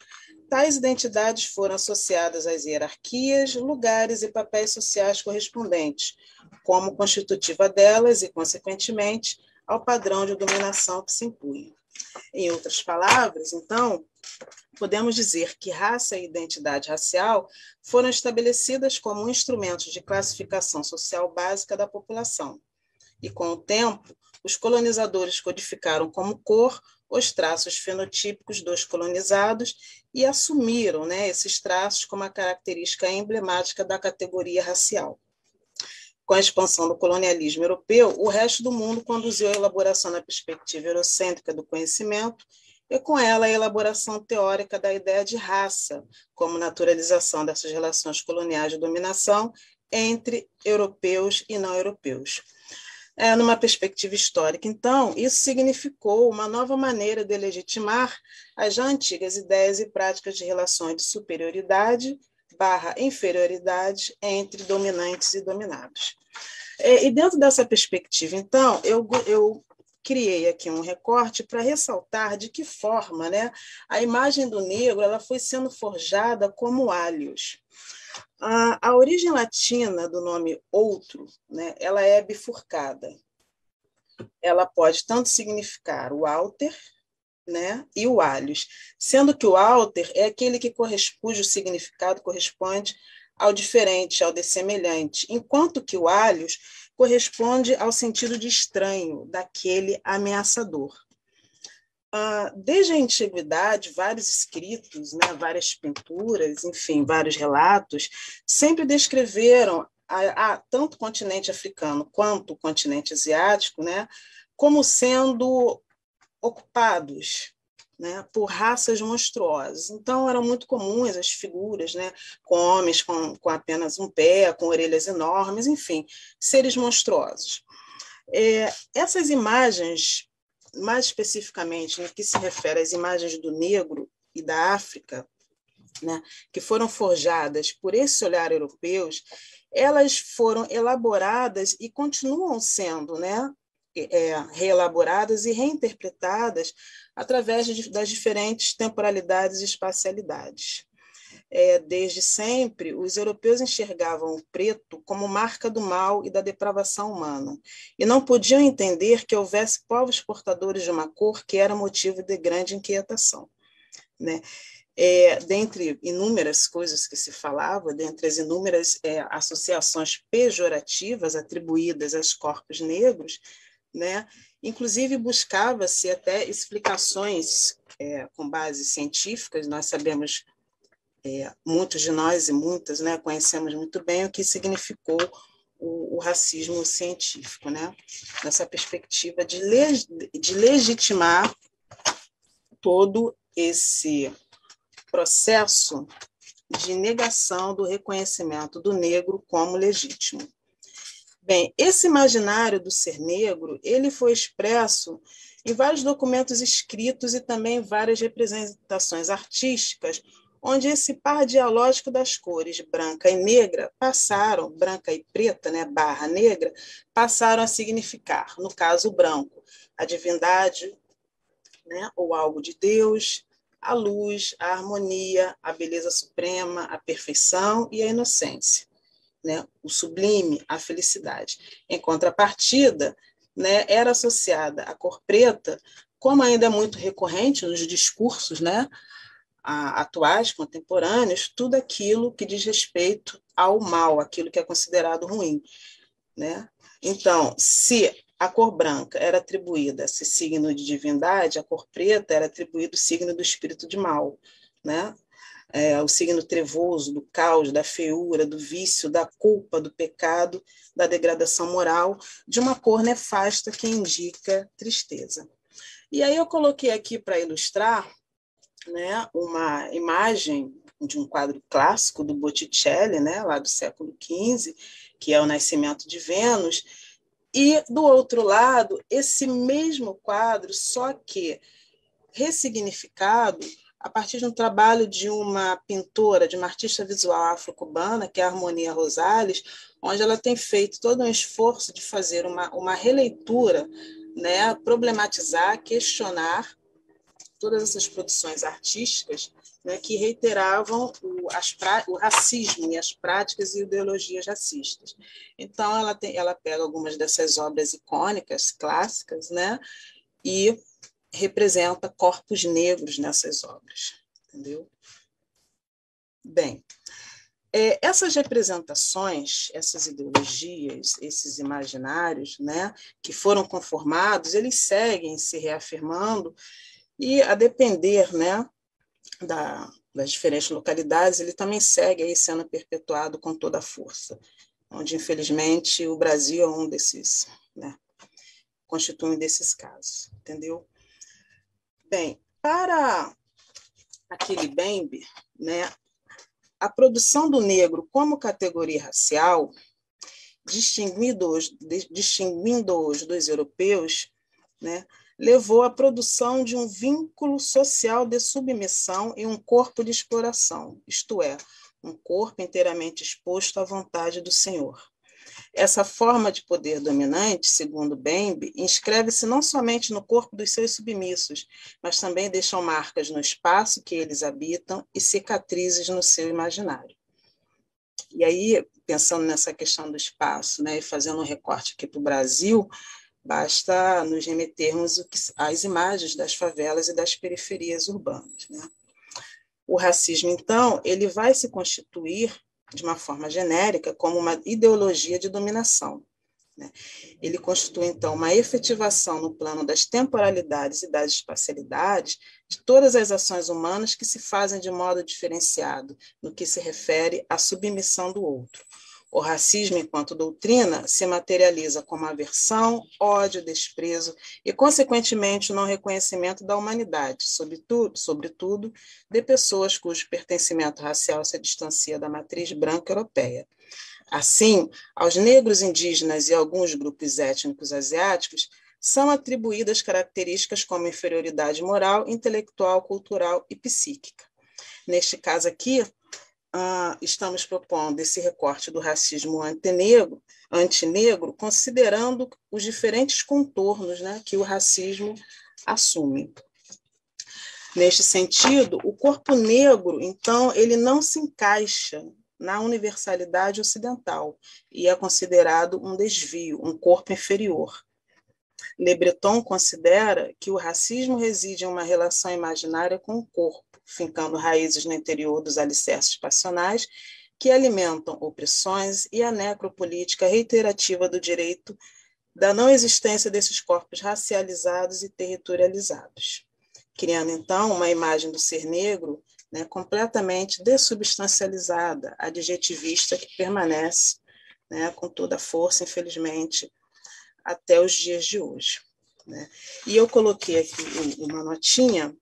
tais identidades foram associadas às hierarquias, lugares e papéis sociais correspondentes, como constitutiva delas e, consequentemente, ao padrão de dominação que se impunha. Em outras palavras, então, podemos dizer que raça e identidade racial foram estabelecidas como instrumentos de classificação social básica da população. E, com o tempo, os colonizadores codificaram como cor os traços fenotípicos dos colonizados e assumiram né, esses traços como a característica emblemática da categoria racial com a expansão do colonialismo europeu, o resto do mundo conduziu a elaboração da perspectiva eurocêntrica do conhecimento e, com ela, a elaboração teórica da ideia de raça, como naturalização dessas relações coloniais de dominação entre europeus e não europeus. É, numa perspectiva histórica, então, isso significou uma nova maneira de legitimar as já antigas ideias e práticas de relações de superioridade barra inferioridade entre dominantes e dominados. É, e dentro dessa perspectiva, então, eu, eu criei aqui um recorte para ressaltar de que forma né, a imagem do negro ela foi sendo forjada como alhos. A, a origem latina do nome outro, né, ela é bifurcada. Ela pode tanto significar o alter, né, e o alhos, sendo que o alter é aquele que corresponde, o significado corresponde ao diferente, ao dessemelhante, enquanto que o alhos corresponde ao sentido de estranho, daquele ameaçador. Uh, desde a antiguidade, vários escritos, né, várias pinturas, enfim, vários relatos, sempre descreveram a, a, tanto o continente africano quanto o continente asiático né, como sendo ocupados né, por raças monstruosas. Então, eram muito comuns as figuras, né, com homens com, com apenas um pé, com orelhas enormes, enfim, seres monstruosos. É, essas imagens, mais especificamente no que se refere às imagens do negro e da África, né, que foram forjadas por esse olhar europeus, elas foram elaboradas e continuam sendo né, é, reelaboradas e reinterpretadas através de, das diferentes temporalidades e espacialidades. É, desde sempre, os europeus enxergavam o preto como marca do mal e da depravação humana, e não podiam entender que houvesse povos portadores de uma cor que era motivo de grande inquietação. Né? é, dentre inúmeras coisas que se falava, dentre as inúmeras é, associações pejorativas atribuídas aos corpos negros, né, inclusive buscava-se até explicações é, com bases científicas, nós sabemos, é, muitos de nós e muitas né, conhecemos muito bem o que significou o, o racismo científico, né, nessa perspectiva de, le, de legitimar todo esse processo de negação do reconhecimento do negro como legítimo. Bem, esse imaginário do ser negro, ele foi expresso em vários documentos escritos e também várias representações artísticas, onde esse par dialógico das cores branca e negra passaram, branca e preta, né, barra negra, passaram a significar, no caso branco, a divindade, né, ou algo de Deus, a luz, a harmonia, a beleza suprema, a perfeição e a inocência, né? o sublime, a felicidade. Em contrapartida, né, era associada à cor preta, como ainda é muito recorrente nos discursos né, atuais, contemporâneos, tudo aquilo que diz respeito ao mal, aquilo que é considerado ruim. Né? Então, se a cor branca era atribuída a esse signo de divindade, a cor preta era atribuída o signo do espírito de mal, né? É, o signo trevoso, do caos, da feiura, do vício, da culpa, do pecado, da degradação moral, de uma cor nefasta que indica tristeza. E aí eu coloquei aqui para ilustrar né, uma imagem de um quadro clássico do Botticelli, né, lá do século XV, que é o Nascimento de Vênus, e, do outro lado, esse mesmo quadro, só que ressignificado a partir de um trabalho de uma pintora, de uma artista visual afro-cubana, que é a Harmonia Rosales, onde ela tem feito todo um esforço de fazer uma, uma releitura, né, problematizar, questionar todas essas produções artísticas né, que reiteravam o, as, o racismo e as práticas e ideologias racistas. Então, ela, tem, ela pega algumas dessas obras icônicas, clássicas, né, e representa corpos negros nessas obras, entendeu? Bem, é, essas representações, essas ideologias, esses imaginários, né, que foram conformados, eles seguem se reafirmando e a depender, né, da, das diferentes localidades, ele também segue aí sendo perpetuado com toda a força, onde, infelizmente, o Brasil é um desses, né, constitui um desses casos, entendeu? Bem, para aquele Bembe, né, a produção do negro como categoria racial, distinguindo-os distinguindo dos europeus, né, levou à produção de um vínculo social de submissão e um corpo de exploração, isto é, um corpo inteiramente exposto à vontade do Senhor. Essa forma de poder dominante, segundo Bembe, inscreve-se não somente no corpo dos seus submissos, mas também deixam marcas no espaço que eles habitam e cicatrizes no seu imaginário. E aí, pensando nessa questão do espaço, né, e fazendo um recorte aqui para o Brasil, Basta nos remetermos às imagens das favelas e das periferias urbanas. Né? O racismo, então, ele vai se constituir de uma forma genérica como uma ideologia de dominação. Né? Ele constitui, então, uma efetivação no plano das temporalidades e das espacialidades de todas as ações humanas que se fazem de modo diferenciado no que se refere à submissão do outro o racismo, enquanto doutrina, se materializa como aversão, ódio, desprezo e, consequentemente, o não reconhecimento da humanidade, sobretudo, sobretudo de pessoas cujo pertencimento racial se distancia da matriz branca europeia. Assim, aos negros indígenas e alguns grupos étnicos asiáticos são atribuídas características como inferioridade moral, intelectual, cultural e psíquica. Neste caso aqui, ah, estamos propondo esse recorte do racismo antinegro, antinegro, considerando os diferentes contornos né, que o racismo assume. Neste sentido, o corpo negro, então, ele não se encaixa na universalidade ocidental e é considerado um desvio, um corpo inferior. Le Breton considera que o racismo reside em uma relação imaginária com o corpo, fincando raízes no interior dos alicerces passionais que alimentam opressões e a necropolítica reiterativa do direito da não existência desses corpos racializados e territorializados, criando então uma imagem do ser negro né, completamente dessubstancializada, adjetivista, que permanece né, com toda a força, infelizmente, até os dias de hoje. Né? E eu coloquei aqui uma notinha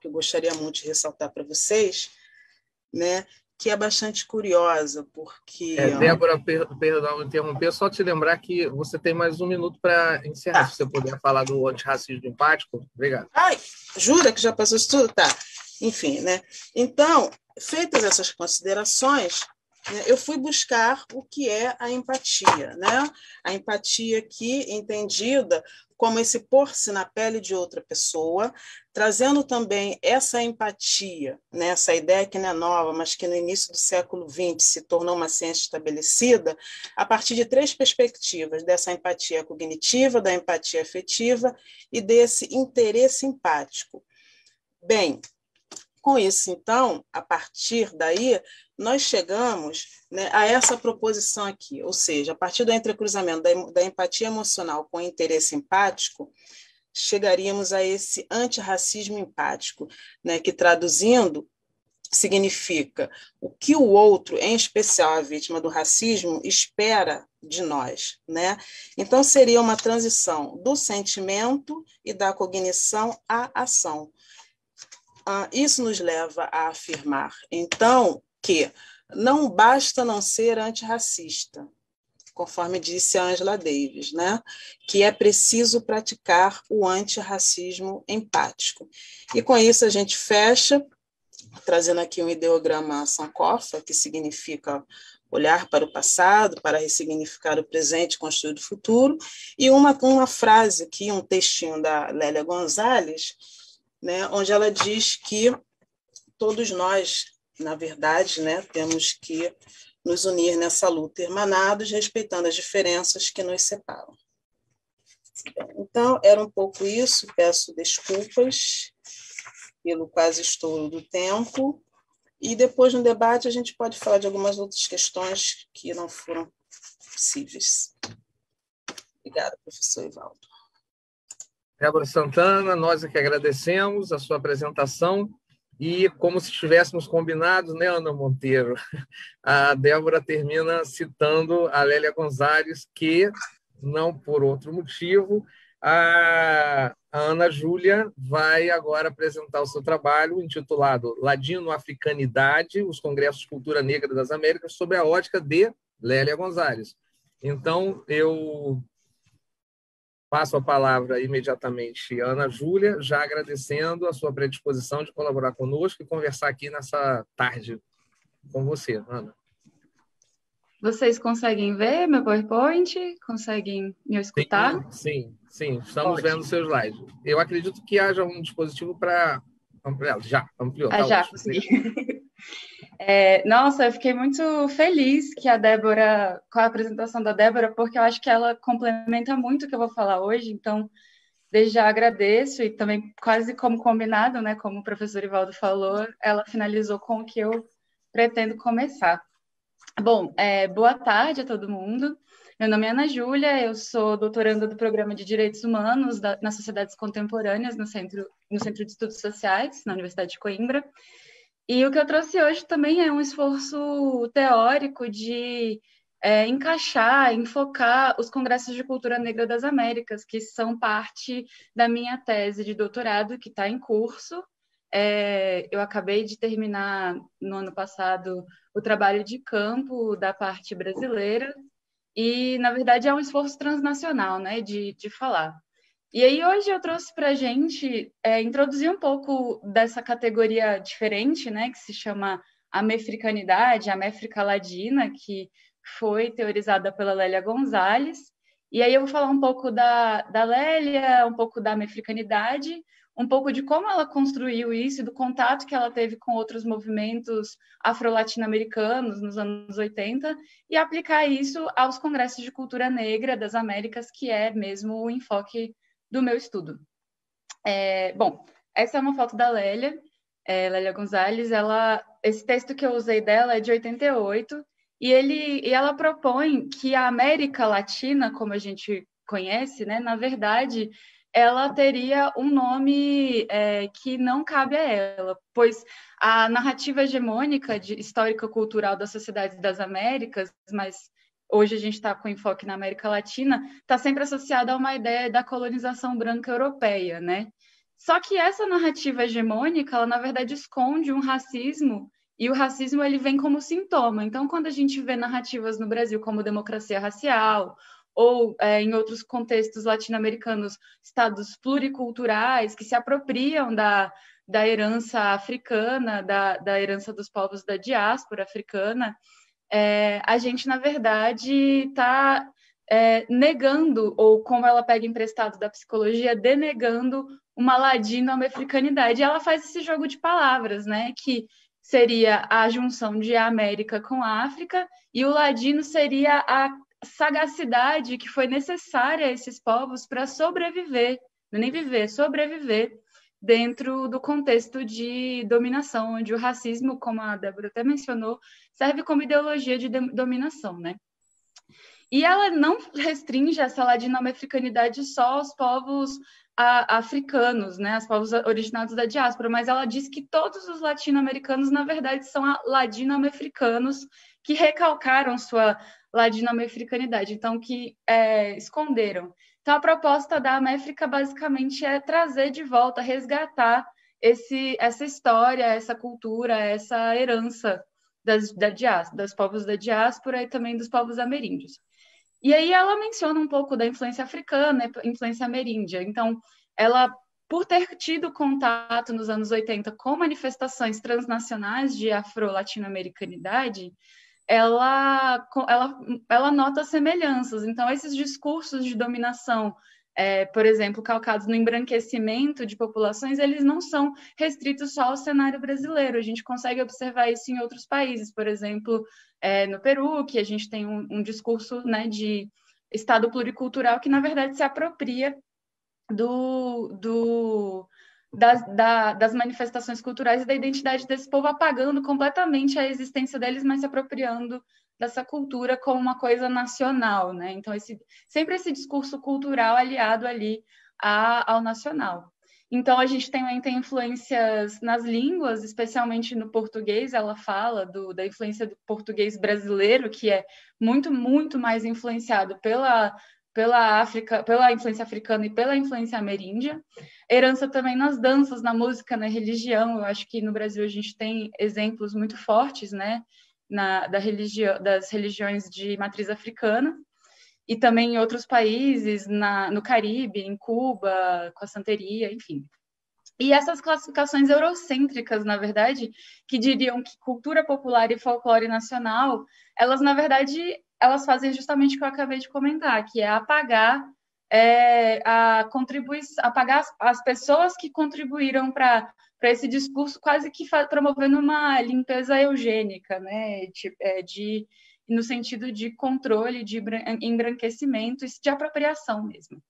que eu gostaria muito de ressaltar para vocês, né, que é bastante curiosa, porque. É, Débora, per, perdão interromper, só te lembrar que você tem mais um minuto para encerrar, tá. se você puder falar do antirracismo empático. Obrigado. Ai, jura que já passou isso tudo? Tá. Enfim, né? Então, feitas essas considerações, eu fui buscar o que é a empatia, né? A empatia aqui entendida como esse pôr-se na pele de outra pessoa, trazendo também essa empatia, né? essa ideia que não é nova, mas que no início do século XX se tornou uma ciência estabelecida, a partir de três perspectivas: dessa empatia cognitiva, da empatia afetiva e desse interesse empático. Bem, com isso, então, a partir daí, nós chegamos né, a essa proposição aqui, ou seja, a partir do entrecruzamento da, da empatia emocional com o interesse empático, chegaríamos a esse antirracismo empático, né, que traduzindo significa o que o outro, em especial a vítima do racismo, espera de nós, né? Então seria uma transição do sentimento e da cognição à ação isso nos leva a afirmar, então, que não basta não ser antirracista, conforme disse a Angela Davis, né? que é preciso praticar o antirracismo empático. E com isso a gente fecha, trazendo aqui um ideograma Sankofa, que significa olhar para o passado, para ressignificar o presente e construir o futuro, e uma, uma frase aqui, um textinho da Lélia Gonzalez, né, onde ela diz que todos nós, na verdade, né, temos que nos unir nessa luta irmanados, respeitando as diferenças que nos separam. Então, era um pouco isso, peço desculpas pelo quase estouro do tempo, e depois no debate a gente pode falar de algumas outras questões que não foram possíveis. Obrigada, professor Ivaldo. Débora Santana, nós é que agradecemos a sua apresentação e, como se estivéssemos combinados, né, Ana Monteiro? A Débora termina citando a Lélia Gonzalez, que, não por outro motivo, a, Ana Júlia vai agora apresentar o seu trabalho intitulado Ladino-Africanidade, os Congressos de Cultura Negra das Américas, sob a ótica de Lélia Gonzalez. Então, eu Passo a palavra imediatamente a Ana Júlia, já agradecendo a sua predisposição de colaborar conosco e conversar aqui nessa tarde com você, Ana. Vocês conseguem ver meu PowerPoint? Conseguem me escutar? Sim, sim, sim estamos Ótimo. vendo o seu slide. Eu acredito que haja um dispositivo para ampliar. Já, ampliou. Ah, tá já, consegui. É, nossa, eu fiquei muito feliz que a Débora, com a apresentação da Débora, porque eu acho que ela complementa muito o que eu vou falar hoje, então desde já agradeço e também quase como combinado, né, como o professor Ivaldo falou, ela finalizou com o que eu pretendo começar. Bom, é, boa tarde a todo mundo. Meu nome é Ana Júlia, eu sou doutoranda do Programa de Direitos Humanos da, nas Sociedades Contemporâneas no Centro, no Centro de Estudos Sociais, na Universidade de Coimbra. E o que eu trouxe hoje também é um esforço teórico de é, encaixar, enfocar os congressos de cultura negra das Américas, que são parte da minha tese de doutorado, que está em curso. É, eu acabei de terminar no ano passado o trabalho de campo da parte brasileira, e, na verdade, é um esforço transnacional né, de, de falar. E aí hoje eu trouxe para a gente é, introduzir um pouco dessa categoria diferente, né, que se chama amefricanidade, a Méfrica Ladina, que foi teorizada pela Lélia Gonzalez. E aí eu vou falar um pouco da, da Lélia, um pouco da amefricanidade, um pouco de como ela construiu isso, do contato que ela teve com outros movimentos afro-latino-americanos nos anos 80, e aplicar isso aos congressos de cultura negra das Américas, que é mesmo o enfoque do meu estudo. É, bom, essa é uma foto da Lélia, é, Lélia Gonzalez, ela, esse texto que eu usei dela é de 88, e, ele, e ela propõe que a América Latina, como a gente conhece, né, na verdade, ela teria um nome é, que não cabe a ela, pois a narrativa hegemônica de histórica-cultural das sociedades das Américas, mas hoje a gente está com enfoque na América Latina, está sempre associada a uma ideia da colonização branca europeia, né? Só que essa narrativa hegemônica, ela na verdade esconde um racismo e o racismo ele vem como sintoma. Então, quando a gente vê narrativas no Brasil como democracia racial ou é, em outros contextos latino-americanos, estados pluriculturais que se apropriam da, da herança africana, da, da herança dos povos da diáspora africana, é, a gente, na verdade, está é, negando, ou como ela pega emprestado da psicologia, denegando uma ladino-americanidade. Ela faz esse jogo de palavras, né? Que seria a junção de América com África, e o ladino seria a sagacidade que foi necessária a esses povos para sobreviver, não é nem viver, sobreviver dentro do contexto de dominação, onde o racismo, como a Débora até mencionou, serve como ideologia de dominação, né? E ela não restringe essa latino-americanidade só aos povos a, africanos, né, os povos originados da diáspora, mas ela diz que todos os latino-americanos, na verdade, são latino-americanos que recalcaram sua latino-americanidade, então que é, esconderam. Então, a proposta da América, basicamente, é trazer de volta, resgatar esse, essa história, essa cultura, essa herança das, da povos da diáspora e também dos povos ameríndios. E aí ela menciona um pouco da influência africana, influência ameríndia. Então, ela, por ter tido contato nos anos 80 com manifestações transnacionais de afro-latino-americanidade, ela, ela, ela nota semelhanças. Então, esses discursos de dominação é, por exemplo, calcados no embranquecimento de populações, eles não são restritos só ao cenário brasileiro. A gente consegue observar isso em outros países, por exemplo, é, no Peru, que a gente tem um, um discurso né, de Estado pluricultural que, na verdade, se apropria do, do, das, da, das manifestações culturais e da identidade desse povo, apagando completamente a existência deles, mas se apropriando dessa cultura como uma coisa nacional, né? Então, esse, sempre esse discurso cultural aliado ali a, ao nacional. Então, a gente também tem influências nas línguas, especialmente no português, ela fala do, da influência do português brasileiro, que é muito, muito mais influenciado pela, pela África, pela influência africana e pela influência ameríndia. Herança também nas danças, na música, na religião. Eu acho que no Brasil a gente tem exemplos muito fortes, né? na, da religi das religiões de matriz africana e também em outros países, na, no Caribe, em Cuba, com a santeria, enfim. E essas classificações eurocêntricas, na verdade, que diriam que cultura popular e folclore nacional, elas, na verdade, elas fazem justamente o que eu acabei de comentar, que é apagar é, a contribuição, apagar as, as pessoas que contribuíram para esse discurso quase que promovendo uma limpeza eugênica, né, de, é, de, no sentido de controle, de embranquecimento e de apropriação mesmo.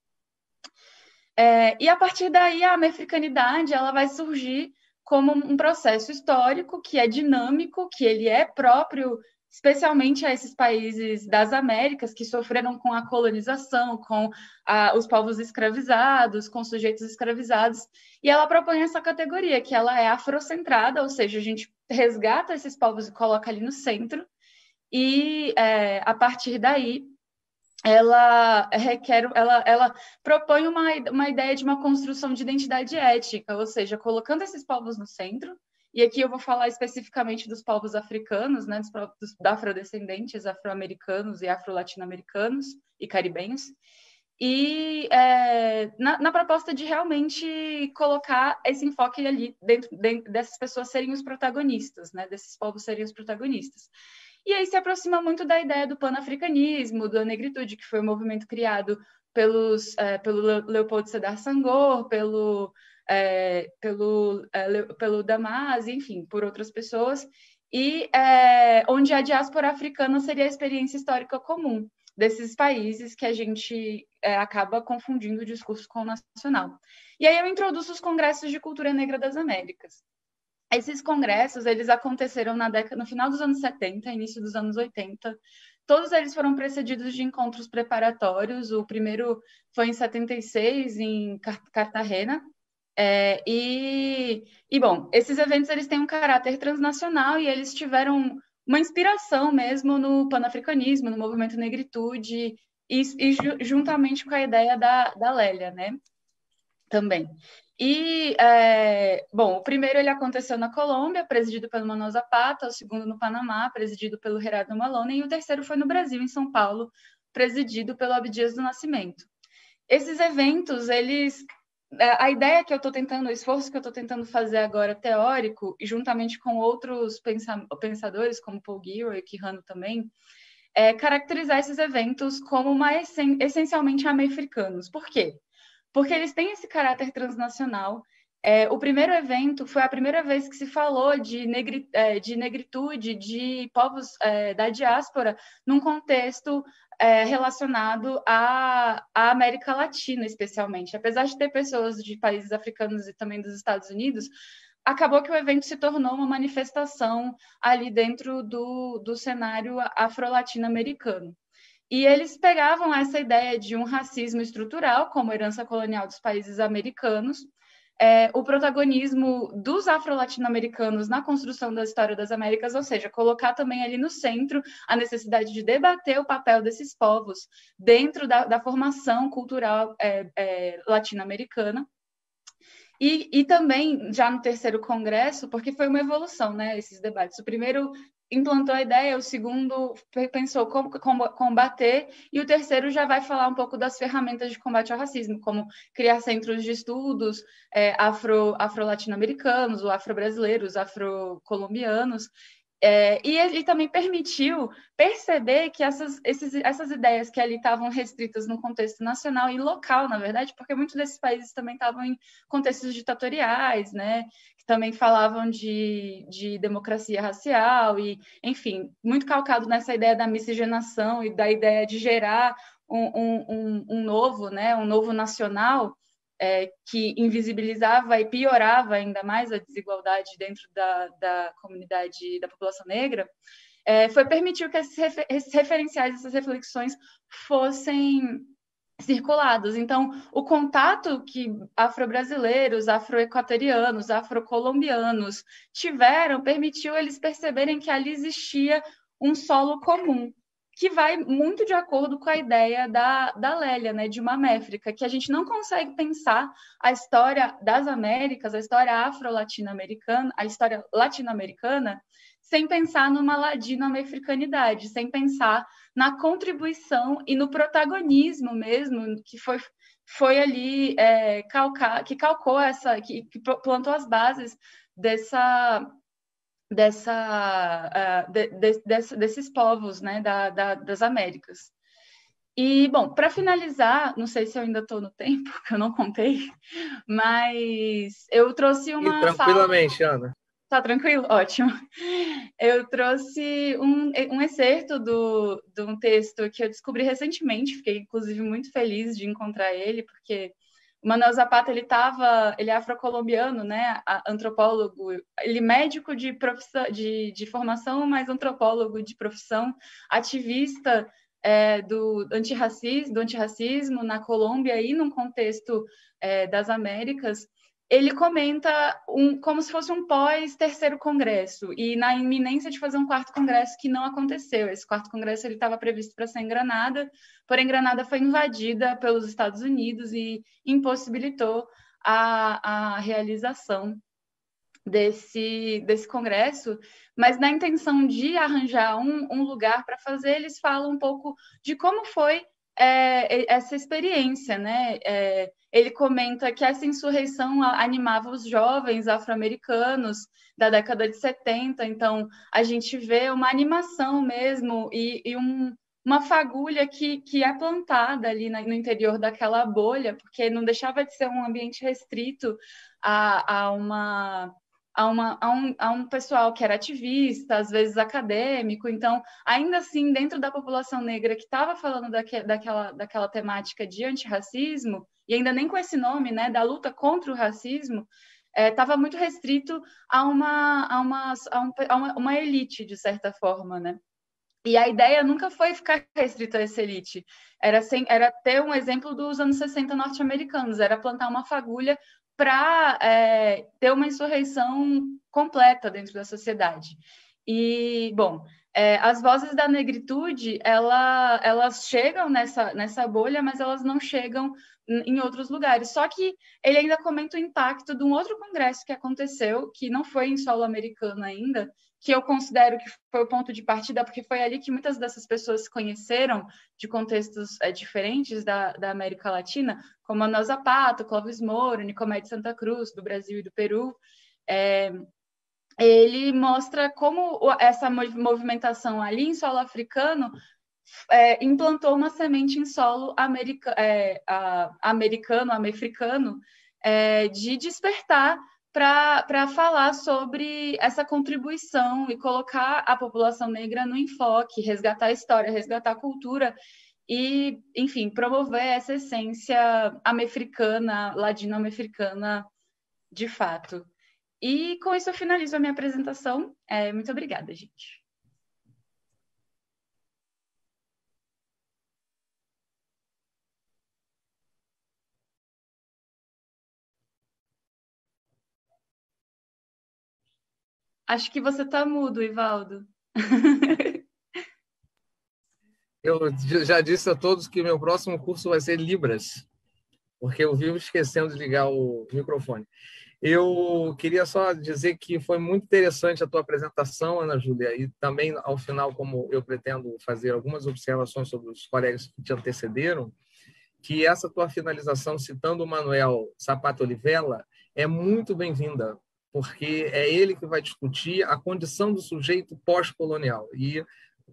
É, e a partir daí a americanidade ela vai surgir como um processo histórico que é dinâmico, que ele é próprio especialmente a esses países das Américas que sofreram com a colonização, com a, os povos escravizados, com sujeitos escravizados, e ela propõe essa categoria, que ela é afrocentrada, ou seja, a gente resgata esses povos e coloca ali no centro, e é, a partir daí ela requer, ela, ela propõe uma, uma ideia de uma construção de identidade ética, ou seja, colocando esses povos no centro, e aqui eu vou falar especificamente dos povos africanos, né, dos, dos afrodescendentes, afro-americanos e afro-latino-americanos e caribenhos. E é, na, na, proposta de realmente colocar esse enfoque ali dentro, dentro, dessas pessoas serem os protagonistas, né, desses povos serem os protagonistas. E aí se aproxima muito da ideia do panafricanismo, da negritude, que foi um movimento criado pelos, é, pelo Leopoldo Sedar Senghor, pelo é, pelo, é, pelo Damas, enfim, por outras pessoas, e onde a diáspora africana seria a experiência histórica comum desses países que a gente acaba confundindo o discurso com o nacional. E aí eu introduzo os congressos de cultura negra das Américas. Esses congressos, eles aconteceram na década, no final dos anos 70, início dos anos 80. Todos eles foram precedidos de encontros preparatórios. O primeiro foi em 76, em Cartagena, é, e, e, bom, esses eventos eles têm um caráter transnacional e eles tiveram uma inspiração mesmo no panafricanismo, no movimento negritude, e, e juntamente com a ideia da, da Lélia, né? Também. E, é, bom, o primeiro ele aconteceu na Colômbia, presidido pelo Manuel Zapata, o segundo no Panamá, presidido pelo Gerardo Malone, e o terceiro foi no Brasil, em São Paulo, presidido pelo Abdias do Nascimento. Esses eventos, eles é, a ideia que eu estou tentando, o esforço que eu estou tentando fazer agora teórico, e juntamente com outros pensadores, como Paul Gilroy e Quijano também, é caracterizar esses eventos como uma essencialmente americanos. Por quê? Porque eles têm esse caráter transnacional. É, o primeiro evento foi a primeira vez que se falou de, negri, é, de negritude, de povos é, da diáspora, num contexto é, relacionado à, à, América Latina, especialmente. Apesar de ter pessoas de países africanos e também dos Estados Unidos, acabou que o evento se tornou uma manifestação ali dentro do, do cenário afro-latino-americano. E eles pegavam essa ideia de um racismo estrutural, como herança colonial dos países americanos, é, o protagonismo dos afro-latino-americanos na construção da história das Américas, ou seja, colocar também ali no centro a necessidade de debater o papel desses povos dentro da, da formação cultural é, é, latino-americana. E, e, também, já no terceiro congresso, porque foi uma evolução, né, esses debates. O primeiro implantou a ideia, o segundo pensou como combater, e o terceiro já vai falar um pouco das ferramentas de combate ao racismo, como criar centros de estudos é, afro, afro-latino-americanos, ou afro-brasileiros, afro-colombianos, é, e ele também permitiu perceber que essas, esses, essas ideias que ali estavam restritas no contexto nacional e local, na verdade, porque muitos desses países também estavam em contextos ditatoriais, né, que também falavam de, de democracia racial e, enfim, muito calcado nessa ideia da miscigenação e da ideia de gerar um, um, um novo, né, um novo nacional, é, que invisibilizava e piorava ainda mais a desigualdade dentro da, da comunidade da população negra, é, foi permitir que esses, refer esses referenciais, essas reflexões fossem circulados. Então, o contato que afro-brasileiros, afro-equatorianos, afro-colombianos tiveram permitiu eles perceberem que ali existia um solo comum, que vai muito de acordo com a ideia da, da Lélia, né, de uma métrica, que a gente não consegue pensar a história das Américas, a história afro-latino-americana, a história latino-americana, sem pensar numa ladino-americanidade, sem pensar na contribuição e no protagonismo mesmo que foi, foi ali é, que calcou essa, que, que plantou as bases dessa dessa, uh, de, de, desses povos né, da, da, das Américas. E, bom, para finalizar, não sei se eu ainda estou no tempo, que eu não contei, mas eu trouxe uma. E tranquilamente, fala... Ana. Tá tranquilo? Ótimo. Eu trouxe um, um excerto do, de um texto que eu descobri recentemente, fiquei inclusive muito feliz de encontrar ele, porque Manuel Zapata, ele estava, ele é afrocolombiano, né, antropólogo, ele médico de, profissão, de, de formação, mas antropólogo de profissão, ativista é, do, antirracismo, do antirracismo na Colômbia e num contexto é, das Américas, ele comenta um, como se fosse um pós-terceiro congresso, e na iminência de fazer um quarto congresso que não aconteceu. Esse quarto congresso estava previsto para ser em Granada, porém Granada foi invadida pelos Estados Unidos e impossibilitou a, a realização desse, desse congresso, mas na intenção de arranjar um, um lugar para fazer, eles falam um pouco de como foi é, essa experiência, né? É, ele comenta que essa insurreição animava os jovens afro-americanos da década de 70, então a gente vê uma animação mesmo e, e um, uma fagulha que, que é plantada ali no interior daquela bolha, porque não deixava de ser um ambiente restrito a, a uma a, uma, a, um, a um pessoal que era ativista, às vezes acadêmico. Então, ainda assim, dentro da população negra que estava falando daque, daquela, daquela temática de antirracismo, e ainda nem com esse nome, né, da luta contra o racismo, estava é, muito restrito a uma, a, uma, a, um, a uma, uma elite, de certa forma, né? E a ideia nunca foi ficar restrita a essa elite. Era, sem, era ter um exemplo dos anos 60 norte-americanos, era plantar uma fagulha para é, ter uma insurreição completa dentro da sociedade. E, bom, é, as vozes da negritude, ela, elas chegam nessa, nessa bolha, mas elas não chegam em outros lugares. Só que ele ainda comenta o impacto de um outro congresso que aconteceu, que não foi em solo americano ainda, que eu considero que foi o ponto de partida, porque foi ali que muitas dessas pessoas se conheceram de contextos é, diferentes da, da América Latina, como Ana Zapato, Clóvis Moura, Nicomé de Santa Cruz, do Brasil e do Peru. É, ele mostra como essa movimentação ali em solo africano é, implantou uma semente em solo america, é, a, americano, americano, é, de despertar para falar sobre essa contribuição e colocar a população negra no enfoque, resgatar a história, resgatar a cultura e, enfim, promover essa essência americana, ladino-americana de fato. E com isso eu finalizo a minha apresentação. É, muito obrigada, gente. Acho que você está mudo, Ivaldo. Eu já disse a todos que meu próximo curso vai ser Libras, porque eu vivo esquecendo de ligar o microfone. Eu queria só dizer que foi muito interessante a tua apresentação, Ana Júlia, e também, ao final, como eu pretendo fazer algumas observações sobre os colegas que te antecederam, que essa tua finalização, citando o Manuel Sapato Olivella, é muito bem-vinda, porque é ele que vai discutir a condição do sujeito pós-colonial. E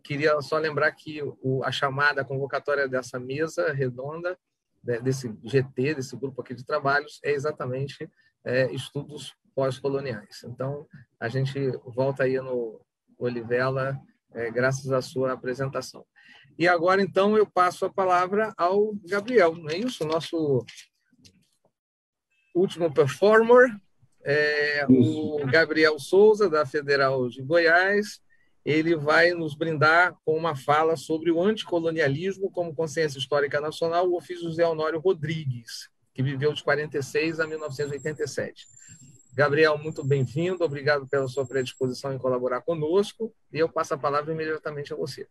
queria só lembrar que o, a chamada, a convocatória dessa mesa redonda, desse GT, desse grupo aqui de trabalhos, é exatamente é, estudos pós-coloniais. Então, a gente volta aí no Olivela, é, graças à sua apresentação. E agora, então, eu passo a palavra ao Gabriel, não é isso? Nosso último performer, é, o Gabriel Souza, da Federal de Goiás, ele vai nos brindar com uma fala sobre o anticolonialismo como consciência histórica nacional, o ofício José Honório Rodrigues, que viveu de 46 a 1987. Gabriel, muito bem-vindo, obrigado pela sua predisposição em colaborar conosco, e eu passo a palavra imediatamente a você.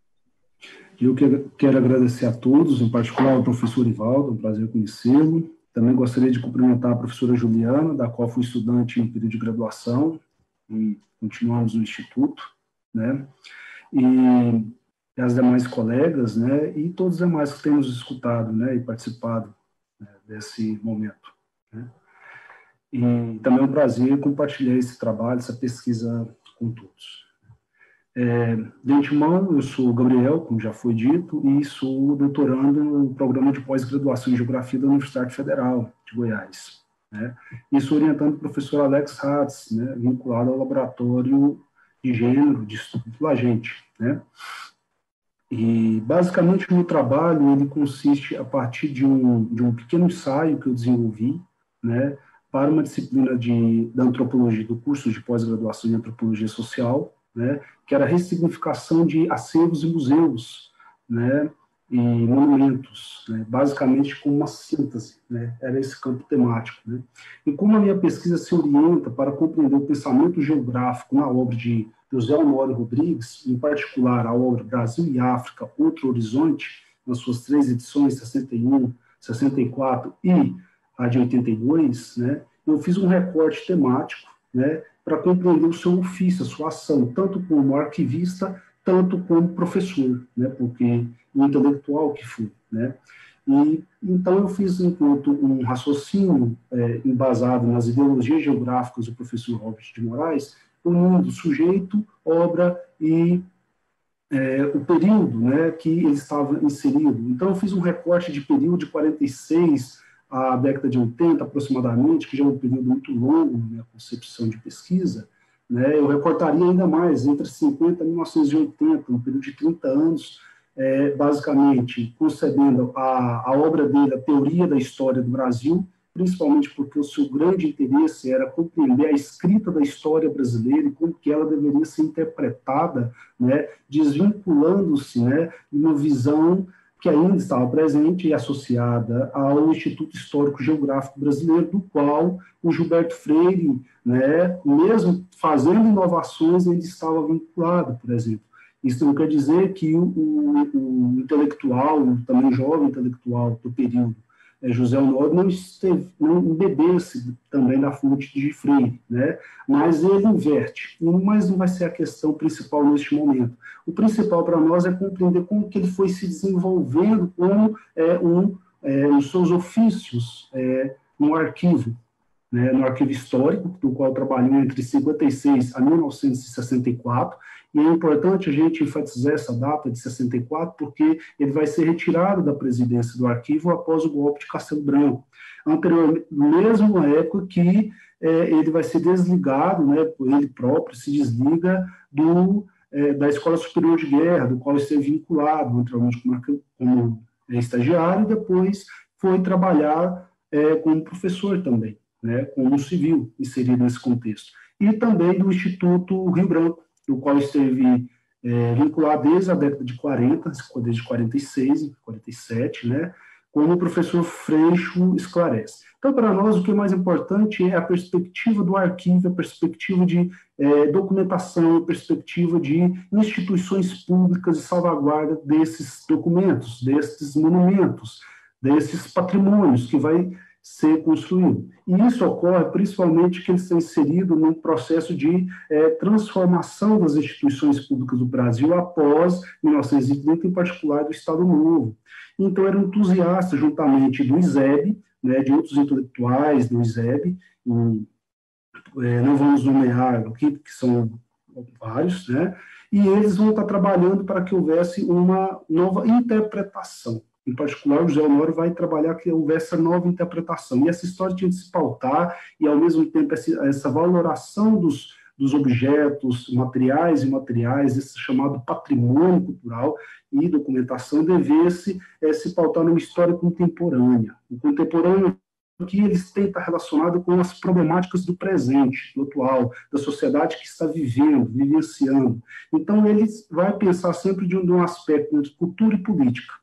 Eu quero agradecer a todos, em particular ao professor Ivaldo, um prazer conhecê-lo, também gostaria de cumprimentar a professora Juliana, da qual fui estudante em período de graduação e continuamos no Instituto, né? E as demais colegas, né? E todos os demais que temos escutado, né? E participado né, desse momento, né? E também é um prazer compartilhar esse trabalho, essa pesquisa com todos. É, de antemão, eu sou Gabriel, como já foi dito, e sou doutorando no programa de pós-graduação em Geografia da Universidade Federal de Goiás. Né? E sou orientando o professor Alex Hatz, né, vinculado ao Laboratório de Gênero de Estudo do Agente. Né? E, basicamente, o meu trabalho ele consiste a partir de um, de um pequeno ensaio que eu desenvolvi, né, para uma disciplina de, da antropologia, do curso de pós-graduação em antropologia social, né, que era a ressignificação de acervos e museus, né, e monumentos, né, basicamente com uma síntese, né, era esse campo temático. Né. E como a minha pesquisa se orienta para compreender o pensamento geográfico na obra de José Honório Rodrigues, em particular a obra Brasil e África, Outro Horizonte, nas suas três edições, 61, 64 e a de 82, né, eu fiz um recorte temático, né, para compreender o seu ofício, a sua ação, tanto como arquivista, tanto como professor, né, porque o intelectual que fui, né. E, então, eu fiz, enquanto um raciocínio é, embasado nas ideologias geográficas do professor Robert de Moraes, unindo sujeito, obra e é, o período né, que ele estava inserido. Então, eu fiz um recorte de período de 46 à década de 80, aproximadamente, que já é um período muito longo na minha concepção de pesquisa. Né, eu recortaria ainda mais, entre 50 e 1980, um período de 30 anos, é, basicamente concebendo a, a obra dele, a Teoria da História do Brasil, principalmente porque o seu grande interesse era compreender a escrita da história brasileira e como que ela deveria ser interpretada, né, desvinculando-se, né, de uma visão que ainda estava presente e associada ao Instituto Histórico Geográfico Brasileiro, do qual o Gilberto Freire, né, mesmo fazendo inovações, ainda estava vinculado, por exemplo. Isso não quer dizer que o, o, o intelectual, também jovem intelectual do período, José Honório não, esteve, não bebesse também da fonte de Freire, né? mas ele inverte, mas não vai ser a questão principal neste momento. O principal para nós é compreender como que ele foi se desenvolvendo como é, um, é, os seus ofícios é, no arquivo, né, no arquivo histórico, do qual trabalhou entre 56 a 1964, e é importante a gente enfatizar essa data de 64, porque ele vai ser retirado da presidência do arquivo após o golpe de Castelo Branco. Anteriormente, mesmo na época que é, ele vai ser desligado, né, ele próprio se desliga do, é, da Escola Superior de Guerra, do qual esteve vinculado anteriormente como, como é, estagiário, e depois foi trabalhar é, como professor também, né, como civil inserido nesse contexto. E também do Instituto Rio Branco, do qual esteve é, vinculado desde a década de 40, desde 46, 47, né, como o professor Freixo esclarece. Então, para nós, o que é mais importante é a perspectiva do arquivo, a perspectiva de é, documentação, a perspectiva de instituições públicas e salvaguarda desses documentos, desses monumentos, desses patrimônios que vai ser construído. E isso ocorre principalmente que ele está inserido num processo de é, transformação das instituições públicas do Brasil após 1930, em particular do Estado Novo. Então, era um entusiasta, juntamente do ISEB, né, de outros intelectuais do ISEB, é, não vamos nomear aqui, que são vários, né, e eles vão estar trabalhando para que houvesse uma nova interpretação em particular, o José Honório vai trabalhar que houvesse essa nova interpretação. E essa história tinha de se pautar, e ao mesmo tempo essa, essa valoração dos, dos objetos materiais e imateriais, esse chamado patrimônio cultural e documentação, devesse é, se pautar numa história contemporânea. O contemporâneo que eles têm estar relacionado com as problemáticas do presente, do atual, da sociedade que está vivendo, vivenciando. Então, ele vai pensar sempre de um, de um aspecto de cultura e política.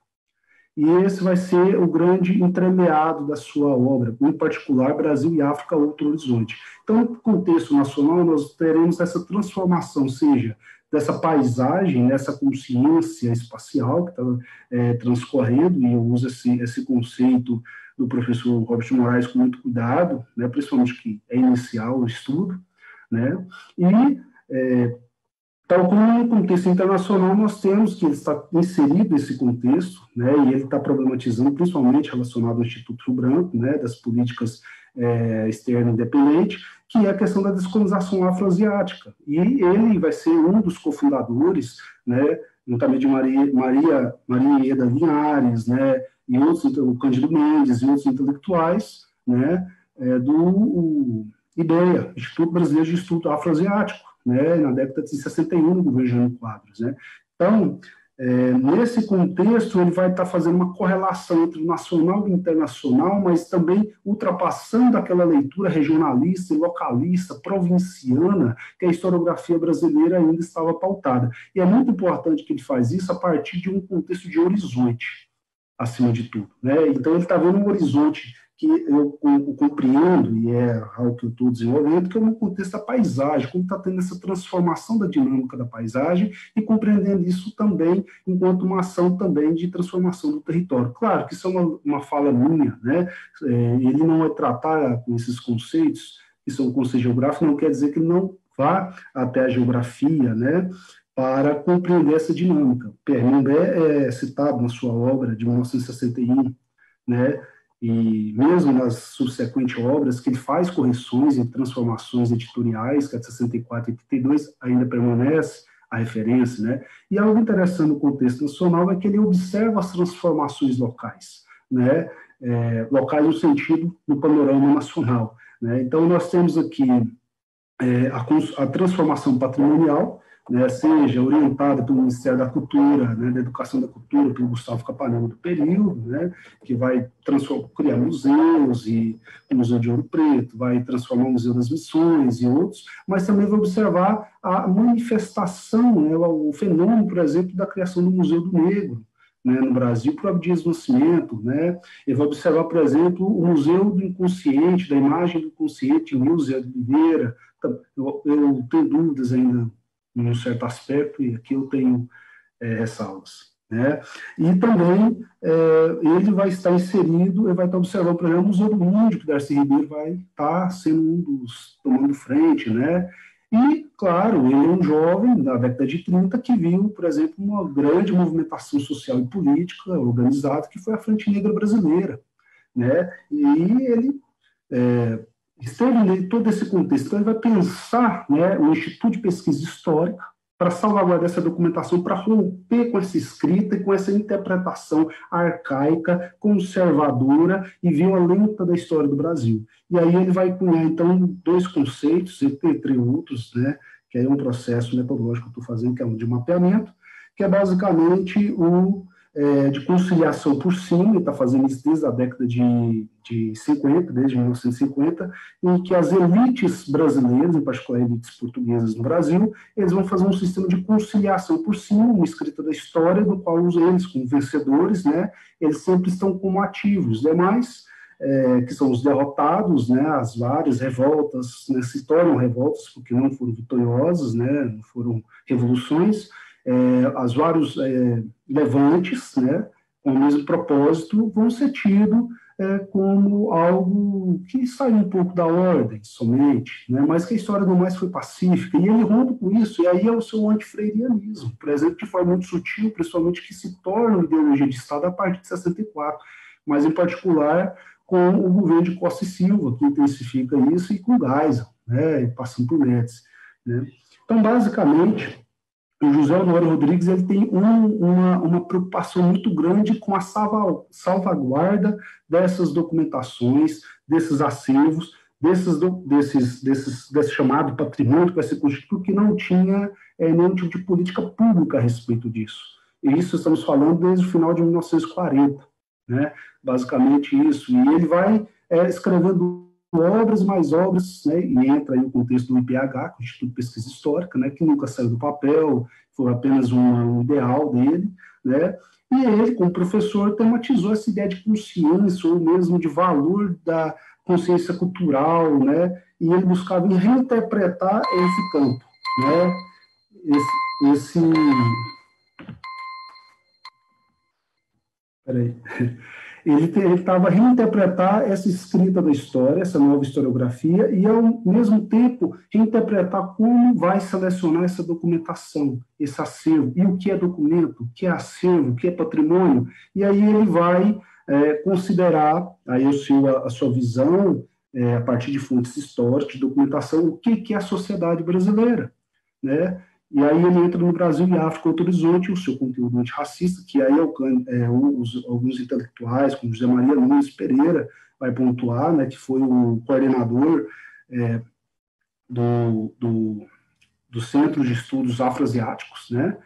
E esse vai ser o grande entremeado da sua obra, em particular Brasil e África, Outro Horizonte. Então, no contexto nacional, nós teremos essa transformação, seja dessa paisagem, nessa consciência espacial que está é, transcorrendo, e eu uso esse, esse conceito do professor Robert Moraes com muito cuidado, né, principalmente que é inicial o estudo, né, e é, Tal como no contexto internacional, nós temos que ele está inserido nesse contexto, né, e ele está problematizando, principalmente relacionado ao Instituto Rio Branco, né, das políticas é, externas independentes, que é a questão da descolonização afroasiática. E ele vai ser um dos cofundadores, né, juntamente de Maria, Maria, Maria Eda Linhares, né, e outros, o Cândido Mendes e outros intelectuais, né, é, do IBEA, Instituto Brasileiro de Estudo Afroasiático, né, na década de 61, no governo Jânio Quadros. Né? Então, é, nesse contexto, ele vai estar fazendo uma correlação entre o nacional e o internacional, mas também ultrapassando aquela leitura regionalista localista, provinciana, que a historiografia brasileira ainda estava pautada. E é muito importante que ele faz isso a partir de um contexto de horizonte, acima de tudo. Né? Então, ele está vendo um horizonte que eu, compreendo, e é algo que eu estou desenvolvendo, que é no contexto da paisagem, como está tendo essa transformação da dinâmica da paisagem e compreendendo isso também enquanto uma ação também de transformação do território. Claro que isso é uma, uma fala minha, né? É, ele não é tratar com esses conceitos, que são conceitos geográficos, não quer dizer que não vá até a geografia, né? para compreender essa dinâmica. Pierre Mimbé é citado na sua obra de 1961, né, e mesmo nas subsequentes obras, que ele faz correções e transformações editoriais, que é de 64 e 82 ainda permanece, a referência, né? E algo interessante no contexto nacional é que ele observa as transformações locais, né? É, locais no sentido no panorama nacional, né? Então nós temos aqui é, a, a transformação patrimonial, né, seja orientada pelo Ministério da Cultura, né, da Educação da Cultura, pelo Gustavo Capanema do período, né, que vai criar museus, e o Museu de Ouro Preto, vai transformar o Museu das Missões e outros, mas também vai observar a manifestação, né, o fenômeno, por exemplo, da criação do Museu do Negro, né, no Brasil, para o Dias do Nascimento, né? Ele vai observar, por exemplo, o Museu do Inconsciente, da imagem do inconsciente, Nilza de Oliveira. Eu, eu tenho dúvidas ainda em um certo aspecto, e aqui eu tenho é, ressalvas. Né? E também é, ele vai estar inserido, ele vai estar observando, por exemplo, o Museu do Índio, que Darcy Ribeiro vai estar sendo um dos, tomando frente, né? E, claro, ele é um jovem da década de 30 que viu, por exemplo, uma grande movimentação social e política organizada, que foi a Frente Negra Brasileira, né? E ele é, esteve todo esse contexto. Então, ele vai pensar né, o Instituto de Pesquisa Histórica para salvaguardar essa documentação, para romper com essa escrita e com essa interpretação arcaica, conservadora e violenta da história do Brasil. E aí ele vai cunhar, então, dois conceitos, entre outros, né, que é um processo metodológico que eu estou fazendo, que é um de mapeamento, que é basicamente o é, de conciliação por cima, está fazendo isso desde a década de, de 50, desde 1950, em que as elites brasileiras, em particular elites portuguesas no Brasil, eles vão fazer um sistema de conciliação por cima, uma escrita da história, do qual eles, como vencedores, né, eles sempre estão como ativos. Os demais, é, que são os derrotados, né, as várias revoltas, né, se tornam revoltas porque não foram vitoriosas, né, não foram revoluções, as vários é, levantes, né, com o mesmo propósito, vão ser tidos é, como algo que sai um pouco da ordem somente, né, mas que a história não mais foi pacífica, e ele rompe com isso, e aí é o seu antifreirianismo, exemplo, de forma muito sutil, principalmente que se torna ideologia de Estado a partir de 64, mas em particular com o governo de Costa e Silva, que intensifica isso, e com Geisel, né, passando por Médici. Né. Então, basicamente, o José Honório Rodrigues ele tem um, uma, uma preocupação muito grande com a salva, salvaguarda dessas documentações, desses acervos, desses, desses, desses, desse chamado patrimônio que vai ser constituído, que não tinha é, nenhum tipo de política pública a respeito disso. E isso estamos falando desde o final de 1940, né? basicamente isso. E ele vai é, escrevendo obras mais obras, né, e entra aí o contexto do IPH, o Instituto de Pesquisa Histórica, né, que nunca saiu do papel, foi apenas um, um ideal dele, né, e ele, como professor, tematizou essa ideia de consciência, ou mesmo de valor da consciência cultural, né, e ele buscava reinterpretar esse campo, né, esse, esse... Peraí ele estava reinterpretar essa escrita da história, essa nova historiografia, e ao mesmo tempo reinterpretar como vai selecionar essa documentação, esse acervo, e o que é documento, o que é acervo, o que é patrimônio, e aí ele vai é, considerar, aí o seu, a, a sua visão, é, a partir de fontes históricas, de documentação, o que, que é a sociedade brasileira, né? E aí ele entra no Brasil e África Outro o seu conteúdo antirracista, que aí é, é, os, alguns intelectuais, como José Maria Nunes Pereira, vai pontuar, né, que foi o coordenador é, do, do, do Centro de Estudos Afroasiáticos, né,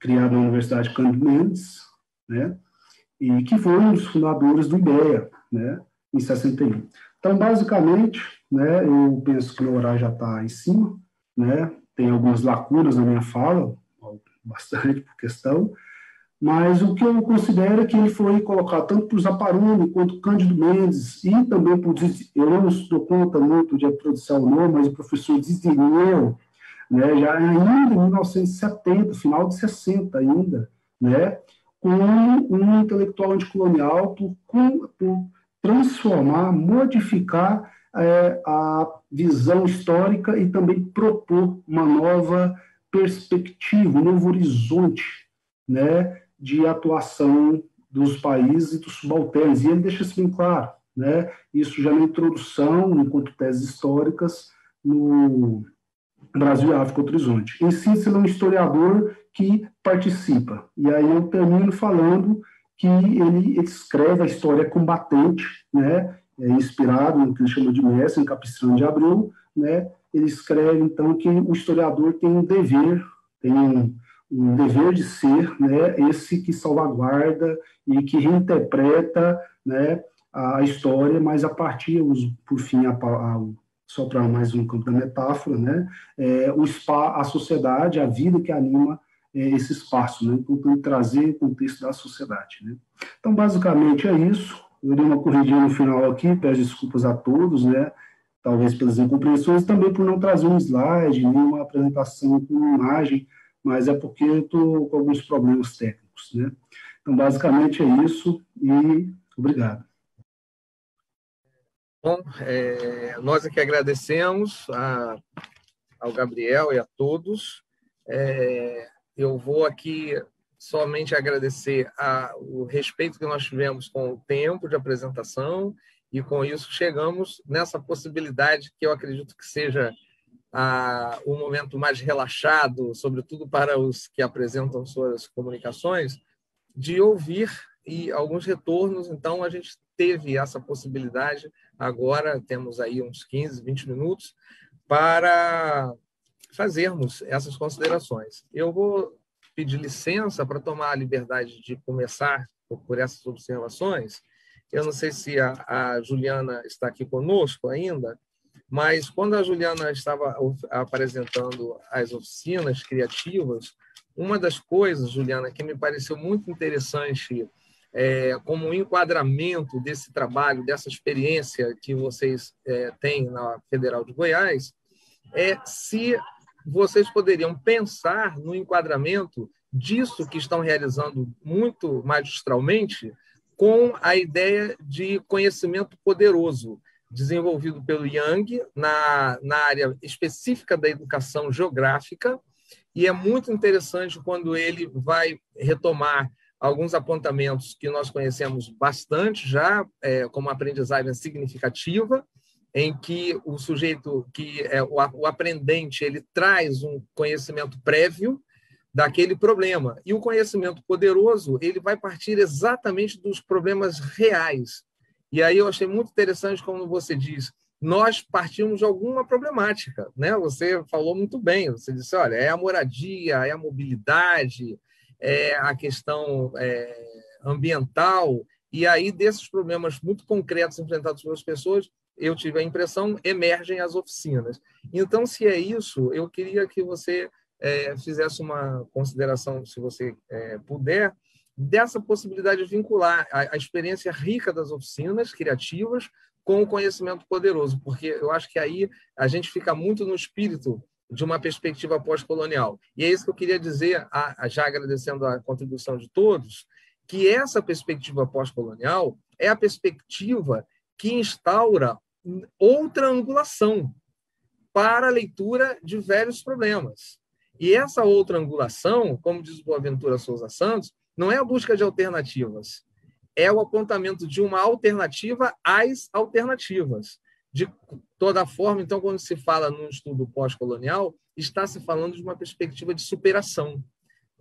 criado na Universidade Cândido Mendes, né, e que foi um dos fundadores do IBEA, né, em 61. Então, basicamente, né, eu penso que o horário já está em cima, né, tem algumas lacunas na minha fala, bastante por questão, mas o que eu considero é que ele foi colocado tanto por Zaparuni quanto Cândido Mendes, e também por, eu não dou conta muito de produção não, mas o professor Dizineu, né, já ainda em 1970, final de 60 ainda, né, um intelectual anticolonial por, por transformar, modificar é, a visão histórica e também propor uma nova perspectiva, um novo horizonte né, de atuação dos países e dos subalternos. E ele deixa isso bem claro, né, isso já na introdução, enquanto teses históricas, no, Brasil e África Outro Horizonte. Em síntese, ele é um historiador que participa. E aí eu termino falando que ele escreve a história combatente, né, é inspirado no que ele chamou de Mestre, em Capistrano de Abreu, né, ele escreve, então, que o historiador tem um dever, tem um, um dever de ser né, esse que salvaguarda e que reinterpreta né, a história, mas a partir, por fim, a, a, só para mais um campo da metáfora, né, é, o spa, a sociedade, a vida que anima é, esse espaço, né, então trazer o contexto da sociedade. Né. Então, basicamente é isso. Eu dei uma corridinha no final aqui, peço desculpas a todos, né, talvez pelas incompreensões, também por não trazer um slide, nem uma apresentação com imagem, mas é porque eu estou com alguns problemas técnicos, né. Então, basicamente é isso e obrigado. Bom, é, nós aqui agradecemos a, ao Gabriel e a todos. É, eu vou aqui somente agradecer a, o respeito que nós tivemos com o tempo de apresentação e com isso chegamos nessa possibilidade que eu acredito que seja a, um momento mais relaxado, sobretudo para os que apresentam suas comunicações, de ouvir e alguns retornos. Então, a gente teve essa possibilidade. Agora temos aí uns 15, 20 minutos para fazermos essas considerações. Eu vou pedir licença para tomar a liberdade de começar por essas observações. Eu não sei se a, a Juliana está aqui conosco ainda, mas quando a Juliana estava apresentando as oficinas criativas, uma das coisas, Juliana, que me pareceu muito interessante é, como um enquadramento desse trabalho, dessa experiência que vocês é, têm na Federal de Goiás, é se vocês poderiam pensar no enquadramento disso que estão realizando muito magistralmente com a ideia de conhecimento poderoso desenvolvido pelo Yang na, na área específica da educação geográfica. E é muito interessante quando ele vai retomar alguns apontamentos que nós conhecemos bastante já, é, como aprendizagem significativa, em que o sujeito, que é o, o aprendente, ele traz um conhecimento prévio daquele problema. E o conhecimento poderoso, ele vai partir exatamente dos problemas reais. E aí eu achei muito interessante como você diz, nós partimos de alguma problemática, né? Você falou muito bem, você disse, olha, é a moradia, é a mobilidade, é, a questão é, ambiental, e aí desses problemas muito concretos enfrentados pelas pessoas, eu tive a impressão, emergem as oficinas. Então, se é isso, eu queria que você é, fizesse uma consideração, se você é, puder, dessa possibilidade de vincular a, a, experiência rica das oficinas criativas com o conhecimento poderoso, porque eu acho que aí a gente fica muito no espírito de uma perspectiva pós-colonial. E é isso que eu queria dizer, já agradecendo a contribuição de todos, que essa perspectiva pós-colonial é a perspectiva que instaura outra angulação para a leitura de velhos problemas. E essa outra angulação, como diz o Boaventura Souza Santos, não é a busca de alternativas, é o apontamento de uma alternativa às alternativas. De toda forma, então, quando se fala num estudo pós-colonial, está se falando de uma perspectiva de superação.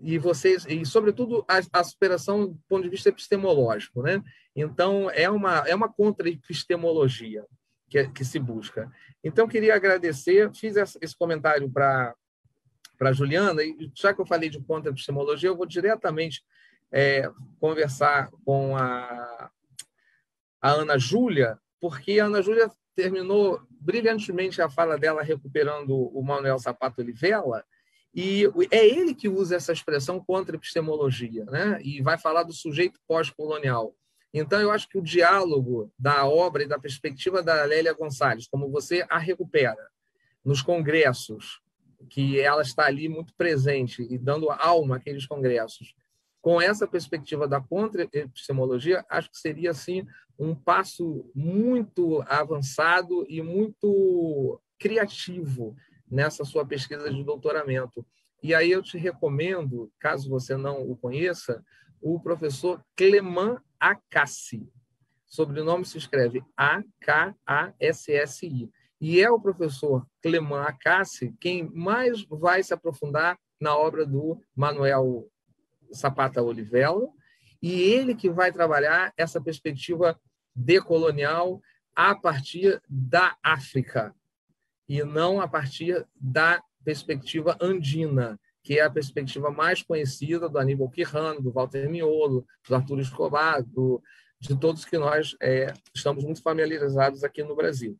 E vocês, e sobretudo a, a, superação do ponto de vista epistemológico, né? Então é uma é uma contra-epistemologia que, que se busca. Então queria agradecer, fiz esse comentário para para Juliana e já que eu falei de contra-epistemologia, eu vou diretamente é, conversar com a, a Ana Júlia, porque a Ana Júlia terminou brilhantemente a fala dela recuperando o Manuel Sapato Olivella, e é ele que usa essa expressão contra epistemologia, né? e vai falar do sujeito pós-colonial. Então, eu acho que o diálogo da obra e da perspectiva da Lélia Gonçalves, como você a recupera nos congressos, que ela está ali muito presente e dando alma àqueles congressos, com essa perspectiva da contra-epistemologia, acho que seria assim um passo muito avançado e muito criativo nessa sua pesquisa de doutoramento. E aí eu te recomendo, caso você não o conheça, o professor Cleman Acassi. Sobrenome se escreve A-K-A-S-S-I. E é o professor Clemã Acassi quem mais vai se aprofundar na obra do Manuel Zapata Olivella, e ele que vai trabalhar essa perspectiva decolonial a partir da África e não a partir da perspectiva andina, que é a perspectiva mais conhecida do Aníbal Quirrano, do Walter Miolo, do Arthur Escobar, do, de todos que nós é, estamos muito familiarizados aqui no Brasil.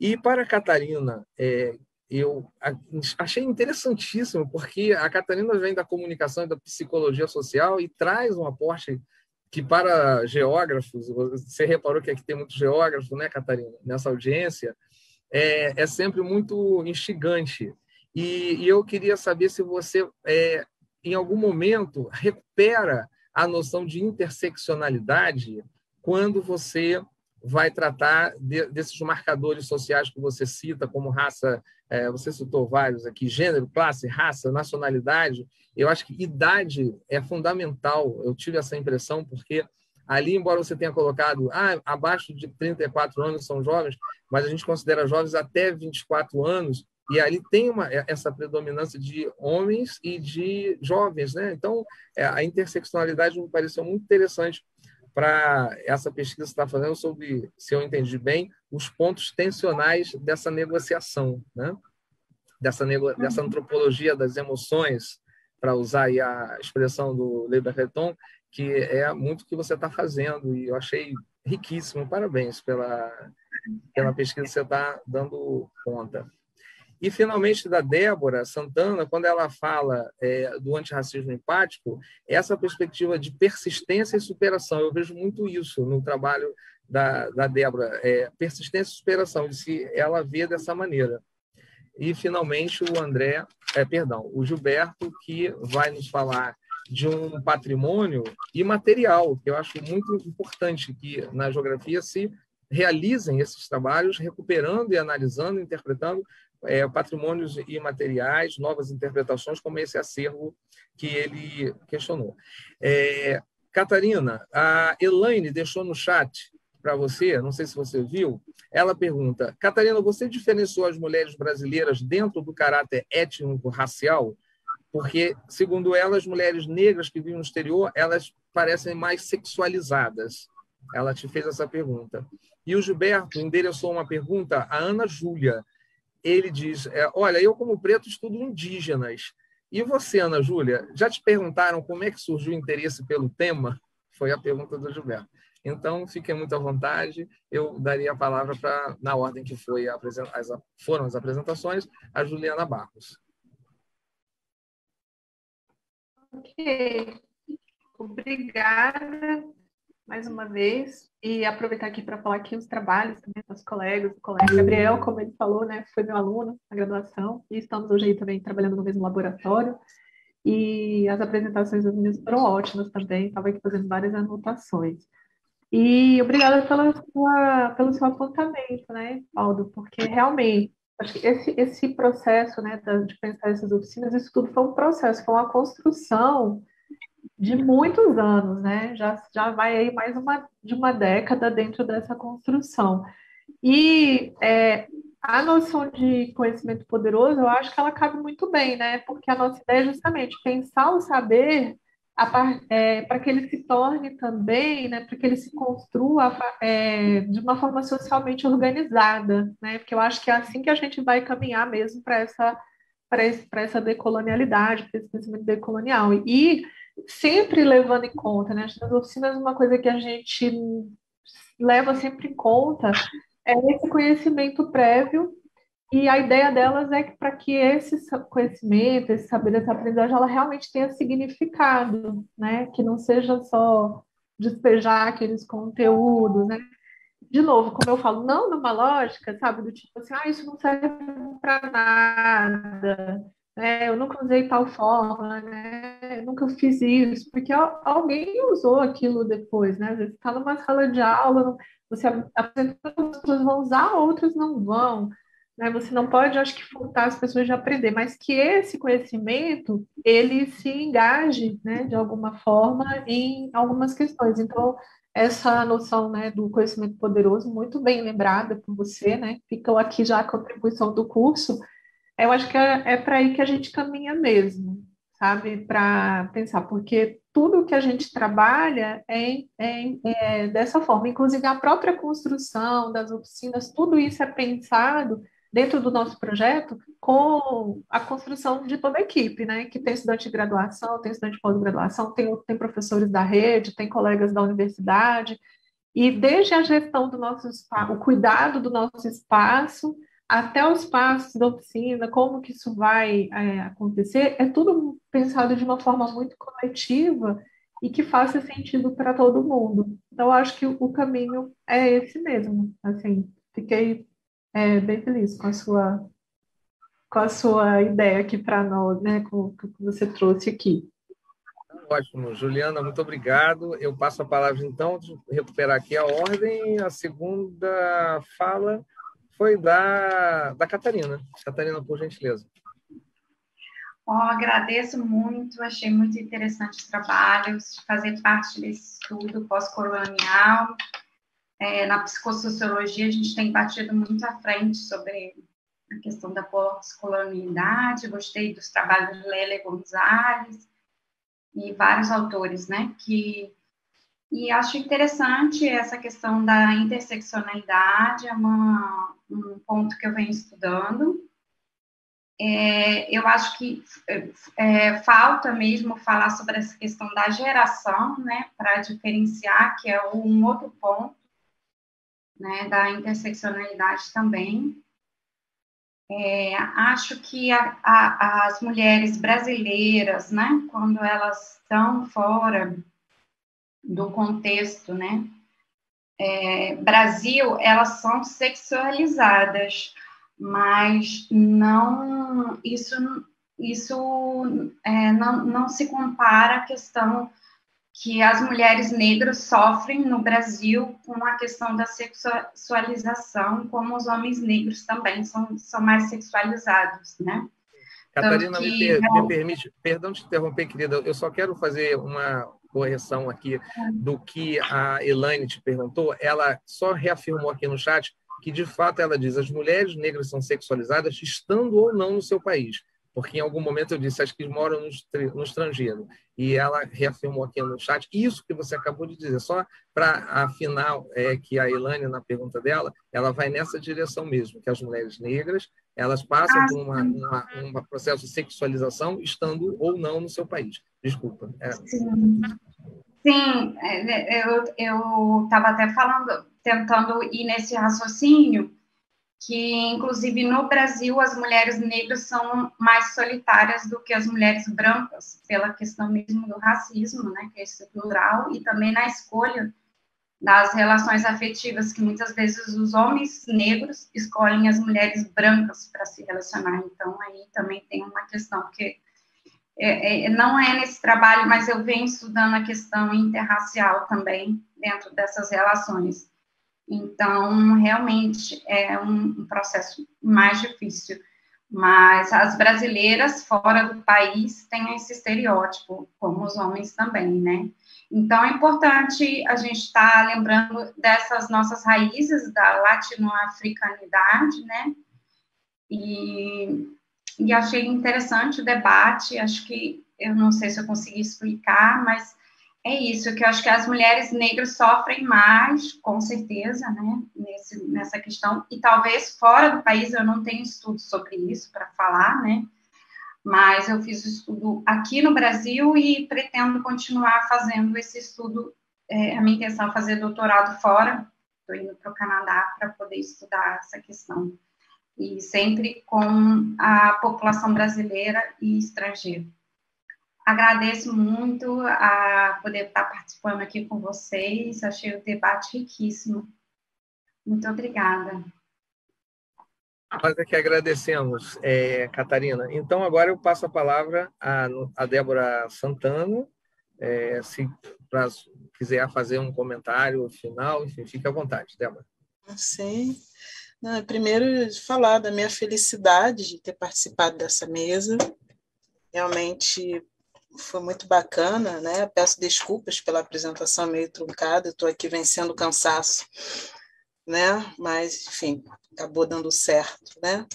E para a Catarina, é, eu achei interessantíssimo, porque a Catarina vem da comunicação e da psicologia social e traz um aporte que, para geógrafos, você reparou que aqui tem muito geógrafo, né, Catarina, nessa audiência, é, é sempre muito instigante. E, e, eu queria saber se você, é, em algum momento, recupera a noção de interseccionalidade quando você vai tratar de, desses marcadores sociais que você cita, como raça, é, você citou vários aqui, gênero, classe, raça, nacionalidade. Eu acho que idade é fundamental. Eu tive essa impressão, porque ali, embora você tenha colocado ah, abaixo de 34 anos são jovens, mas a gente considera jovens até 24 anos, e ali tem uma, essa predominância de homens e de jovens. Né? Então, é, a interseccionalidade me pareceu muito interessante para essa pesquisa que está fazendo sobre, se eu entendi bem, os pontos tensionais dessa negociação, né? dessa, nego... dessa antropologia das emoções, para usar a expressão do Le Breton, que é muito o que você está fazendo, e eu achei riquíssimo. Parabéns pela, pela pesquisa que você está dando conta. E, finalmente, da Débora Santana, quando ela fala é, do antirracismo empático, essa perspectiva de persistência e superação. Eu vejo muito isso no trabalho da, da Débora, é, persistência e superação, de se ela vê dessa maneira. E, finalmente, o André, é, perdão, o Gilberto, que vai nos falar de um patrimônio imaterial, que eu acho muito importante que na geografia se realizem esses trabalhos, recuperando e analisando, interpretando é, patrimônios imateriais, novas interpretações, como esse acervo que ele questionou. É, Catarina, a Elaine deixou no chat para você, não sei se você viu, ela pergunta: Catarina, você diferenciou as mulheres brasileiras dentro do caráter étnico-racial? Porque, segundo ela, as mulheres negras que vivem no exterior, elas parecem mais sexualizadas. Ela te fez essa pergunta. E o Gilberto endereçou uma pergunta à Ana Júlia, ele diz: é, Olha, eu, como preto, estudo indígenas. E você, Ana Júlia, já te perguntaram como é que surgiu o interesse pelo tema? Foi a pergunta do Gilberto. Então, fiquem muito à vontade. Eu daria a palavra para, na ordem que foi as, foram as apresentações, a Juliana Barros. Ok. Obrigada mais uma vez. E aproveitar aqui para falar aqui os trabalhos também dos colegas, o colega Gabriel, como ele falou, né, foi meu aluno na graduação. E estamos hoje aí também trabalhando no mesmo laboratório. E as apresentações das meninas foram ótimas também, estava aqui fazendo várias anotações. E obrigada pela sua, pelo seu apontamento, né, Aldo, porque realmente acho que esse, esse processo, né, de pensar essas oficinas, isso tudo foi um processo, foi uma construção de muitos anos, né? Já, já vai aí mais uma, de uma década dentro dessa construção. E é, a noção de conhecimento poderoso, eu acho que ela cabe muito bem, né? Porque a nossa ideia é justamente pensar o saber é, para que ele se torne também, né, para que ele se construa é, de uma forma socialmente organizada, né? Porque eu acho que é assim que a gente vai caminhar mesmo para essa para essa decolonialidade, para esse pensamento decolonial. E sempre levando em conta, né? Nas oficinas, uma coisa que a gente leva sempre em conta é esse conhecimento prévio e a ideia delas é que para que esse conhecimento, esse saber, essa aprendizagem, ela realmente tenha significado, né? Que não seja só despejar aqueles conteúdos, né? De novo, como eu falo, não numa lógica, sabe, do tipo assim, ah, isso não serve para nada, né? Eu nunca usei tal forma, né? Eu nunca fiz isso, porque alguém usou aquilo depois, né? Às vezes está numa sala de aula, você apresenta, as pessoas vão usar, outras não vão. Né? Você não pode, acho que, furtar as pessoas de aprender, mas que esse conhecimento, ele se engaje, né, de alguma forma, em algumas questões. Então, essa noção né, do conhecimento poderoso, muito bem lembrada por você, né? Ficou aqui já a contribuição do curso. Eu acho que é, é para aí que a gente caminha mesmo, sabe? Para pensar, porque tudo que a gente trabalha é, é, é, dessa forma, inclusive a própria construção das oficinas, tudo isso é pensado dentro do nosso projeto com a construção de toda a equipe, né? Que tem estudante de graduação, tem estudante de pós-graduação, tem, tem professores da rede, tem colegas da universidade, e desde a gestão do nosso espaço, o cuidado do nosso espaço, até os passos da oficina, como que isso vai é, acontecer, é tudo pensado de uma forma muito coletiva e que faça sentido para todo mundo. Então, acho que o caminho é esse mesmo. Assim, fiquei é, bem feliz com a sua com a sua ideia aqui para nós, né, com o que você trouxe aqui. Ótimo, Juliana, muito obrigado. Eu passo a palavra então, de recuperar aqui a ordem. A segunda fala foi da, da Catarina. Catarina, por gentileza. Oh, agradeço muito, achei muito interessante o trabalho, fazer parte desse estudo pós-colonial. É, na psicossociologia, a gente tem batido muito à frente sobre a questão da pós-colonialidade. Gostei dos trabalhos de Lélia Gonzalez e vários autores, né, que e acho interessante essa questão da interseccionalidade, é uma, um ponto que eu venho estudando. É, eu acho que é, falta mesmo falar sobre essa questão da geração, né, para diferenciar, que é um outro ponto, né, da interseccionalidade também. É, acho que a, a, as mulheres brasileiras, né, quando elas estão fora do contexto, né? É, Brasil, elas são sexualizadas, mas não isso isso é, não, não se compara à questão que as mulheres negras sofrem no Brasil com a questão da sexualização, como os homens negros também são, são mais sexualizados, né? Catarina, que, me, per, me permite, perdão te interromper, querida, eu só quero fazer uma, correção aqui do que a Elaine te perguntou, ela só reafirmou aqui no chat que, de fato, ela diz as mulheres negras são sexualizadas estando ou não no seu país. Porque em algum momento eu disse as que moram no, estrangeiro. E ela reafirmou aqui no chat isso que você acabou de dizer. Só para afinar é, que a Elaine, na pergunta dela, ela vai nessa direção mesmo, que as mulheres negras elas passam ah, por uma, uma, um processo de sexualização estando ou não no seu país. Desculpa. É. Sim, Sim é, é, eu estava até falando, tentando ir nesse raciocínio, que inclusive no Brasil as mulheres negras são mais solitárias do que as mulheres brancas, pela questão mesmo do racismo, né, que é estrutural, e também na escolha das relações afetivas, que muitas vezes os homens negros escolhem as mulheres brancas para se relacionar. Então, aí também tem uma questão que é, é, não é nesse trabalho, mas eu venho estudando a questão interracial também dentro dessas relações. Então, realmente é um, um processo mais difícil. Mas as brasileiras fora do país têm esse estereótipo, como os homens também, né? Então, é importante a gente estar tá lembrando dessas nossas raízes da latino-africanidade, né? E e achei interessante o debate. Acho que eu não sei se eu consegui explicar, mas é isso que eu acho que as mulheres negras sofrem mais, com certeza, né, nesse, nessa questão. E talvez fora do país eu não tenho estudo sobre isso para falar, né? Mas eu fiz o estudo aqui no Brasil e pretendo continuar fazendo esse estudo. É, a minha intenção é fazer doutorado fora. Estou indo para o Canadá para poder estudar essa questão e sempre com a população brasileira e estrangeira. Agradeço muito a poder estar participando aqui com vocês, achei o debate riquíssimo. Muito obrigada. Nós é que agradecemos, é, Catarina. Então, agora eu passo a palavra a, a Débora Santana, é, se pra, quiser fazer um comentário final, enfim, fique à vontade, Débora. Sim. Não, primeiro, falar da minha felicidade de ter participado dessa mesa. Realmente foi muito bacana, né? Peço desculpas pela apresentação meio truncada, estou aqui vencendo o cansaço, né? Mas, enfim, acabou dando certo, né?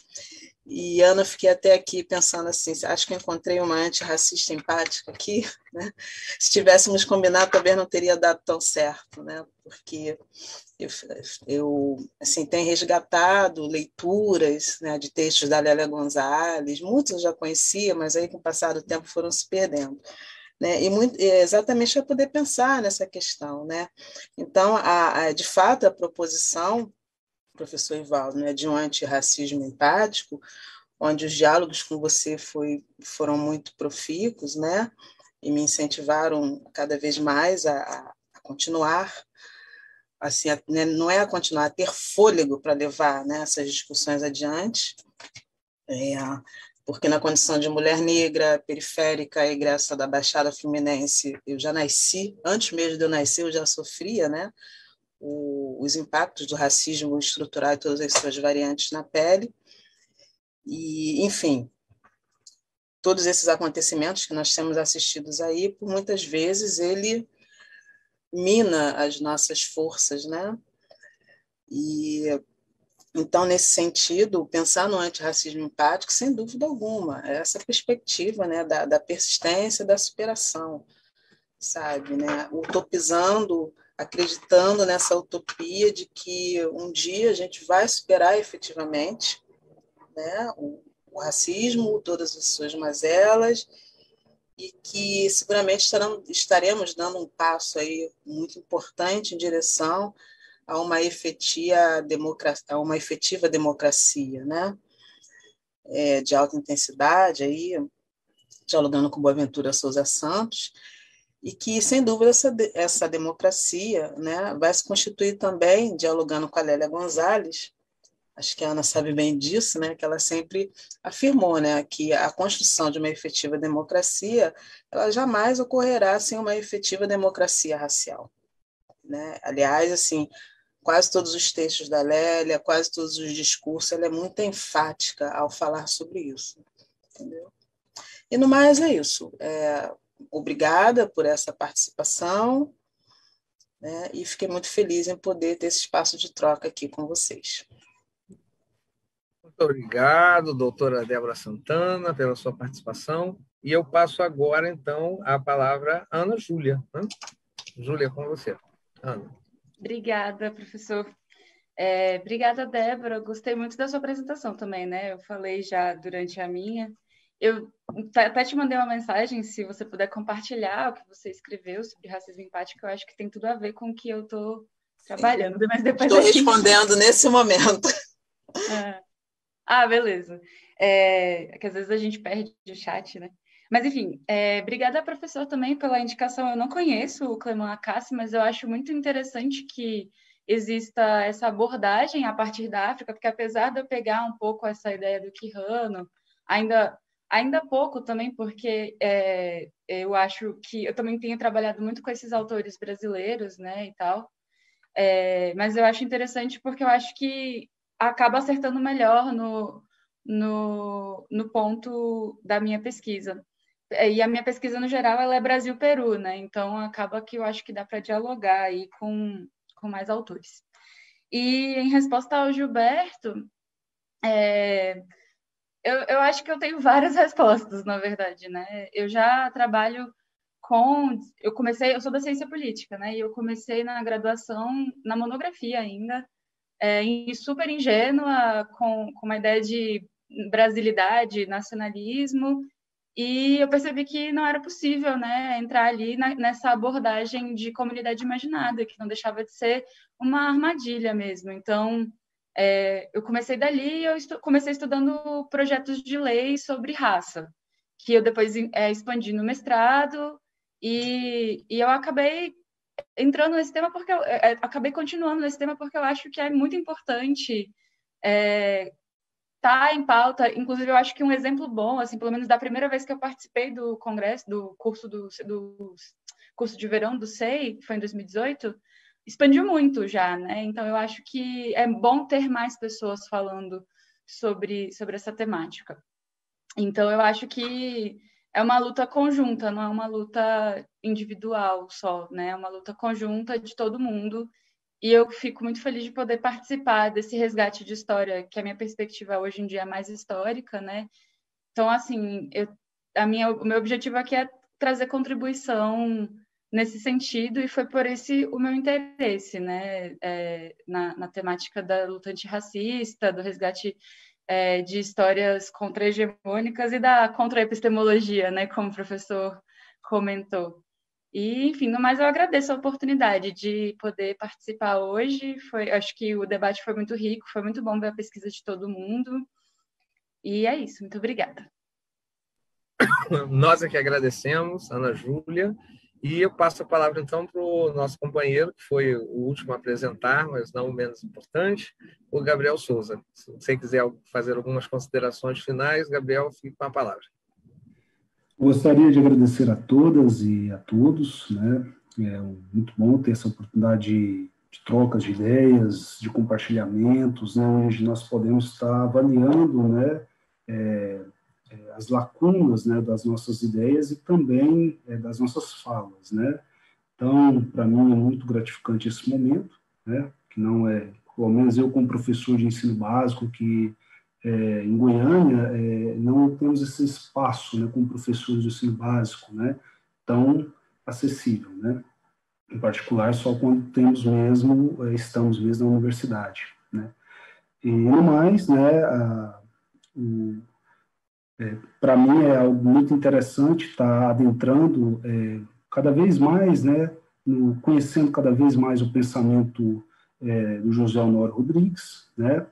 E Ana, fiquei até aqui pensando assim, acho que encontrei uma antirracista empática aqui, né? Se tivéssemos combinado, talvez não teria dado tão certo, né? Porque eu, eu assim, tenho resgatado leituras né, de textos da Lélia Gonzalez, muitos eu já conhecia, mas aí com o passar do tempo foram se perdendo. Né? E muito, exatamente para poder pensar nessa questão. Né? Então, a, a, de fato, a proposição professor Ivaldo, né, de um antirracismo empático, onde os diálogos com você foi, foram muito profícuos, né, e me incentivaram cada vez mais a, a continuar, assim, a, né, não é a continuar, a ter fôlego para levar né, essas discussões adiante, é, porque na condição de mulher negra, periférica, egressa da Baixada Fluminense, eu já nasci, antes mesmo de eu nascer, eu já sofria, né, o, os impactos do racismo estrutural e todas as suas variantes na pele. E, enfim, todos esses acontecimentos que nós temos assistidos aí, por muitas vezes ele mina as nossas forças, né? E então, nesse sentido, pensar no antirracismo empático, sem dúvida alguma, é essa perspectiva né, da, da persistência, da superação, sabe? Né? Utopizando acreditando nessa utopia de que um dia a gente vai superar efetivamente né, o, o racismo, todas as suas mazelas, e que seguramente estarão, estaremos dando um passo aí muito importante em direção a uma efetiva democracia, uma efetiva democracia, né? É, de alta intensidade aí, dialogando com Boaventura Souza Santos, e que, sem dúvida, essa, essa democracia né, vai se constituir também, dialogando com a Lélia Gonzalez, acho que a Ana sabe bem disso, né, que ela sempre afirmou né, que a construção de uma efetiva democracia ela jamais ocorrerá sem uma efetiva democracia racial. Né? Aliás, assim, quase todos os textos da Lélia, quase todos os discursos, ela é muito enfática ao falar sobre isso. Entendeu? E no mais é isso. É, obrigada por essa participação né, e fiquei muito feliz em poder ter esse espaço de troca aqui com vocês. Muito obrigado, doutora Débora Santana, pela sua participação. E eu passo agora, então, a palavra à Ana Júlia. Né? Júlia, com você. Ana. Obrigada, professor. É, obrigada, Débora. Gostei muito da sua apresentação também, né? Eu falei já durante a minha. Eu até te mandei uma mensagem, se você puder compartilhar o que você escreveu sobre racismo empático, eu acho que tem tudo a ver com o que eu estou trabalhando, mas depois Estou respondendo gente... nesse momento. É. Ah, beleza. É, é, que às vezes a gente perde o chat, né? Mas, enfim, é, obrigada, professor, também pela indicação. Eu não conheço o Clemão Acassi, mas eu acho muito interessante que exista essa abordagem a partir da África, porque apesar de eu pegar um pouco essa ideia do Quirrano, ainda Ainda pouco também, porque é, eu acho que eu também tenho trabalhado muito com esses autores brasileiros, né, e tal. É, mas eu acho interessante porque eu acho que acaba acertando melhor no, no, no ponto da minha pesquisa. É, e a minha pesquisa, no geral, ela é Brasil-Peru, né? Então, acaba que eu acho que dá para dialogar aí com, com mais autores. E, em resposta ao Gilberto, é, eu, eu acho que eu tenho várias respostas, na verdade, né? Eu já trabalho com. Eu comecei, eu sou da ciência política, né? E eu comecei na graduação, na monografia ainda, é, super ingênua, com, com uma ideia de brasilidade, nacionalismo, e eu percebi que não era possível né, entrar ali na, nessa abordagem de comunidade imaginada, que não deixava de ser uma armadilha mesmo. Então, é, eu comecei dali e eu estu comecei estudando projetos de lei sobre raça, que eu depois é, expandi no mestrado e, e eu acabei entrando nesse tema porque eu é, é, acabei continuando nesse tema porque eu acho que é muito importante é, tá em pauta. Inclusive, eu acho que um exemplo bom, assim, pelo menos da primeira vez que eu participei do congresso, do curso do, do curso de verão do SEI, que foi em 2018, expandiu muito já, né? Então eu acho que é bom ter mais pessoas falando sobre, sobre essa temática. Então eu acho que é uma luta conjunta, não é uma luta individual só, né? É uma luta conjunta de todo mundo. E eu fico muito feliz de poder participar desse resgate de história, que a minha perspectiva hoje em dia é mais histórica, né? Então, assim, eu, a minha, o meu objetivo aqui é trazer contribuição nesse sentido e foi por esse o meu interesse, né, é, na, na, temática da luta antirracista, do resgate é, de histórias contra-hegemônicas e da contra-epistemologia, né, como o professor comentou. E, enfim, no mais eu agradeço a oportunidade de poder participar hoje. Foi, acho que o debate foi muito rico, foi muito bom ver a pesquisa de todo mundo. E é isso, muito obrigada. Nós é que agradecemos, Ana Júlia. E eu passo a palavra, então, para o nosso companheiro, que foi o último a apresentar, mas não o menos importante, o Gabriel Souza. Se você quiser fazer algumas considerações finais, Gabriel, fique com a palavra. Gostaria de agradecer a todas e a todos, né? É muito bom ter essa oportunidade de, trocas de ideias, de compartilhamentos, né? Onde nós podemos estar avaliando, né? É, as lacunas né, das nossas ideias e também é, das nossas falas, né? Então, para mim é muito gratificante esse momento, né? Que não é, pelo menos eu como professor de ensino básico, que é, em Goiânia é, não temos esse espaço, né, professores de ensino básico, né? Tão acessível, né? Em particular, só quando temos mesmo, estamos mesmo na universidade, né? E no mais, né? A, o, é, Para mim é algo muito interessante estar tá adentrando é, cada vez mais, né, no, conhecendo cada vez mais o pensamento é, do José Honório Rodrigues, né,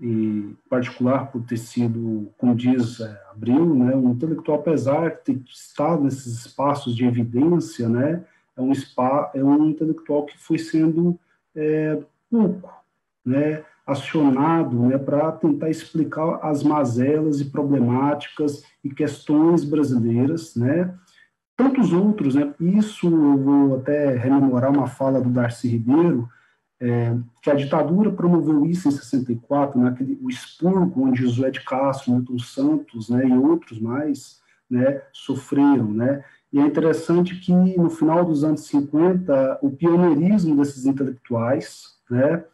e em particular por ter sido, como diz é, Abril, né, um intelectual, apesar de ter estado nesses espaços de evidência, né, é um, spa, é um intelectual que foi sendo é, pouco, né, acionado né, para tentar explicar as mazelas e problemáticas e questões brasileiras, né? Tantos outros, né? Isso eu vou até rememorar uma fala do Darcy Ribeiro, é, que a ditadura promoveu isso em 64, naquele, né, o expurgo onde Josué de Castro, Milton Santos, né, e outros mais, né, sofreram, né? E é interessante que no final dos anos 50, o pioneirismo desses intelectuais, né,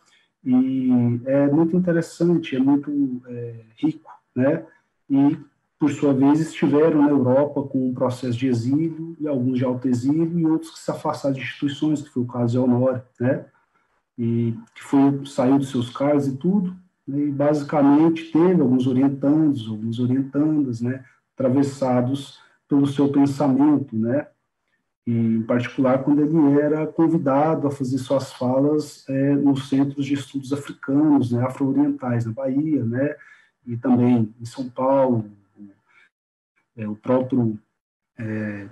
e é muito interessante, é muito é, rico, né? E, por sua vez, estiveram na Europa com um processo de exílio, e alguns de alto exílio, e outros que se afastaram de instituições, que foi o caso de Honório, né? E que foi, saiu dos seus cargos e tudo, né? e basicamente teve alguns orientandos, alguns orientandas, né? Atravessados pelo seu pensamento, né? Em particular quando ele era convidado a fazer suas falas é, nos centros de estudos africanos, né, afro-orientais, na Bahia, né, e também em São Paulo, é, o próprio é,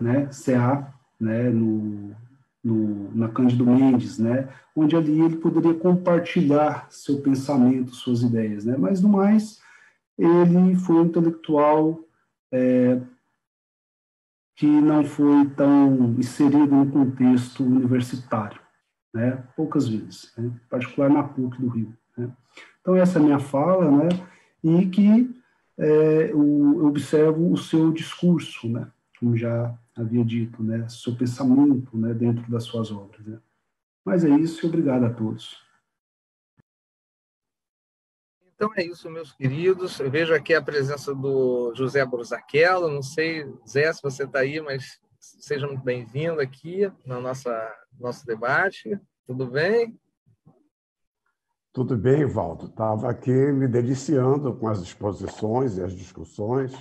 né, CA, né, no, no, na Cândido Mendes, né, onde ali ele poderia compartilhar seu pensamento, suas ideias, né, mas no mais ele foi um intelectual é, que não foi tão inserido no contexto universitário, né? poucas vezes, né? em particular na PUC do Rio. Né? Então, essa é a minha fala, né? e que é, eu observo o seu discurso, né? como já havia dito, né? seu pensamento né? dentro das suas obras. Né? Mas é isso e obrigado a todos. Então é isso, meus queridos. Eu vejo aqui a presença do José Brusaquela. Não sei, Zé, se você está aí, mas seja muito bem-vindo aqui no nossa, nosso debate. Tudo bem? Tudo bem, Valdo. Estava aqui me deliciando com as exposições e as discussões.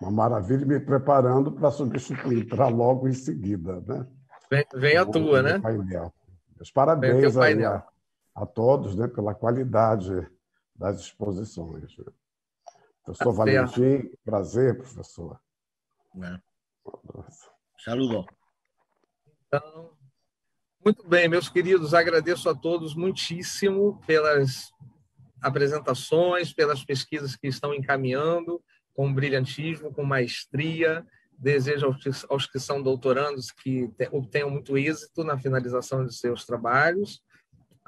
Uma maravilha, me preparando para substituir, para logo em seguida. Né? Vem, vem a tua, né? Painel. Meus parabéns a, a, todos né, pela qualidade das exposições. Professor tá Valentim, prazer, professor. É. Saludo. Então, muito bem, meus queridos, agradeço a todos muitíssimo pelas apresentações, pelas pesquisas que estão encaminhando com brilhantismo, com maestria. Desejo aos que são doutorandos que obtenham muito êxito na finalização de seus trabalhos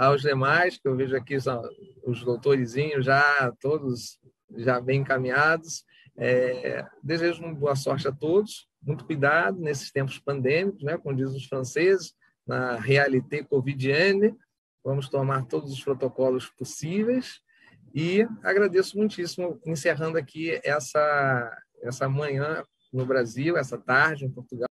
aos demais, que eu vejo aqui são os doutorizinhos já todos já bem encaminhados. É, desejo uma boa sorte a todos, muito cuidado nesses tempos pandêmicos, né, como dizem os franceses, na réalité covidienne, vamos tomar todos os protocolos possíveis e agradeço muitíssimo, encerrando aqui essa, essa manhã no Brasil, essa tarde em Portugal.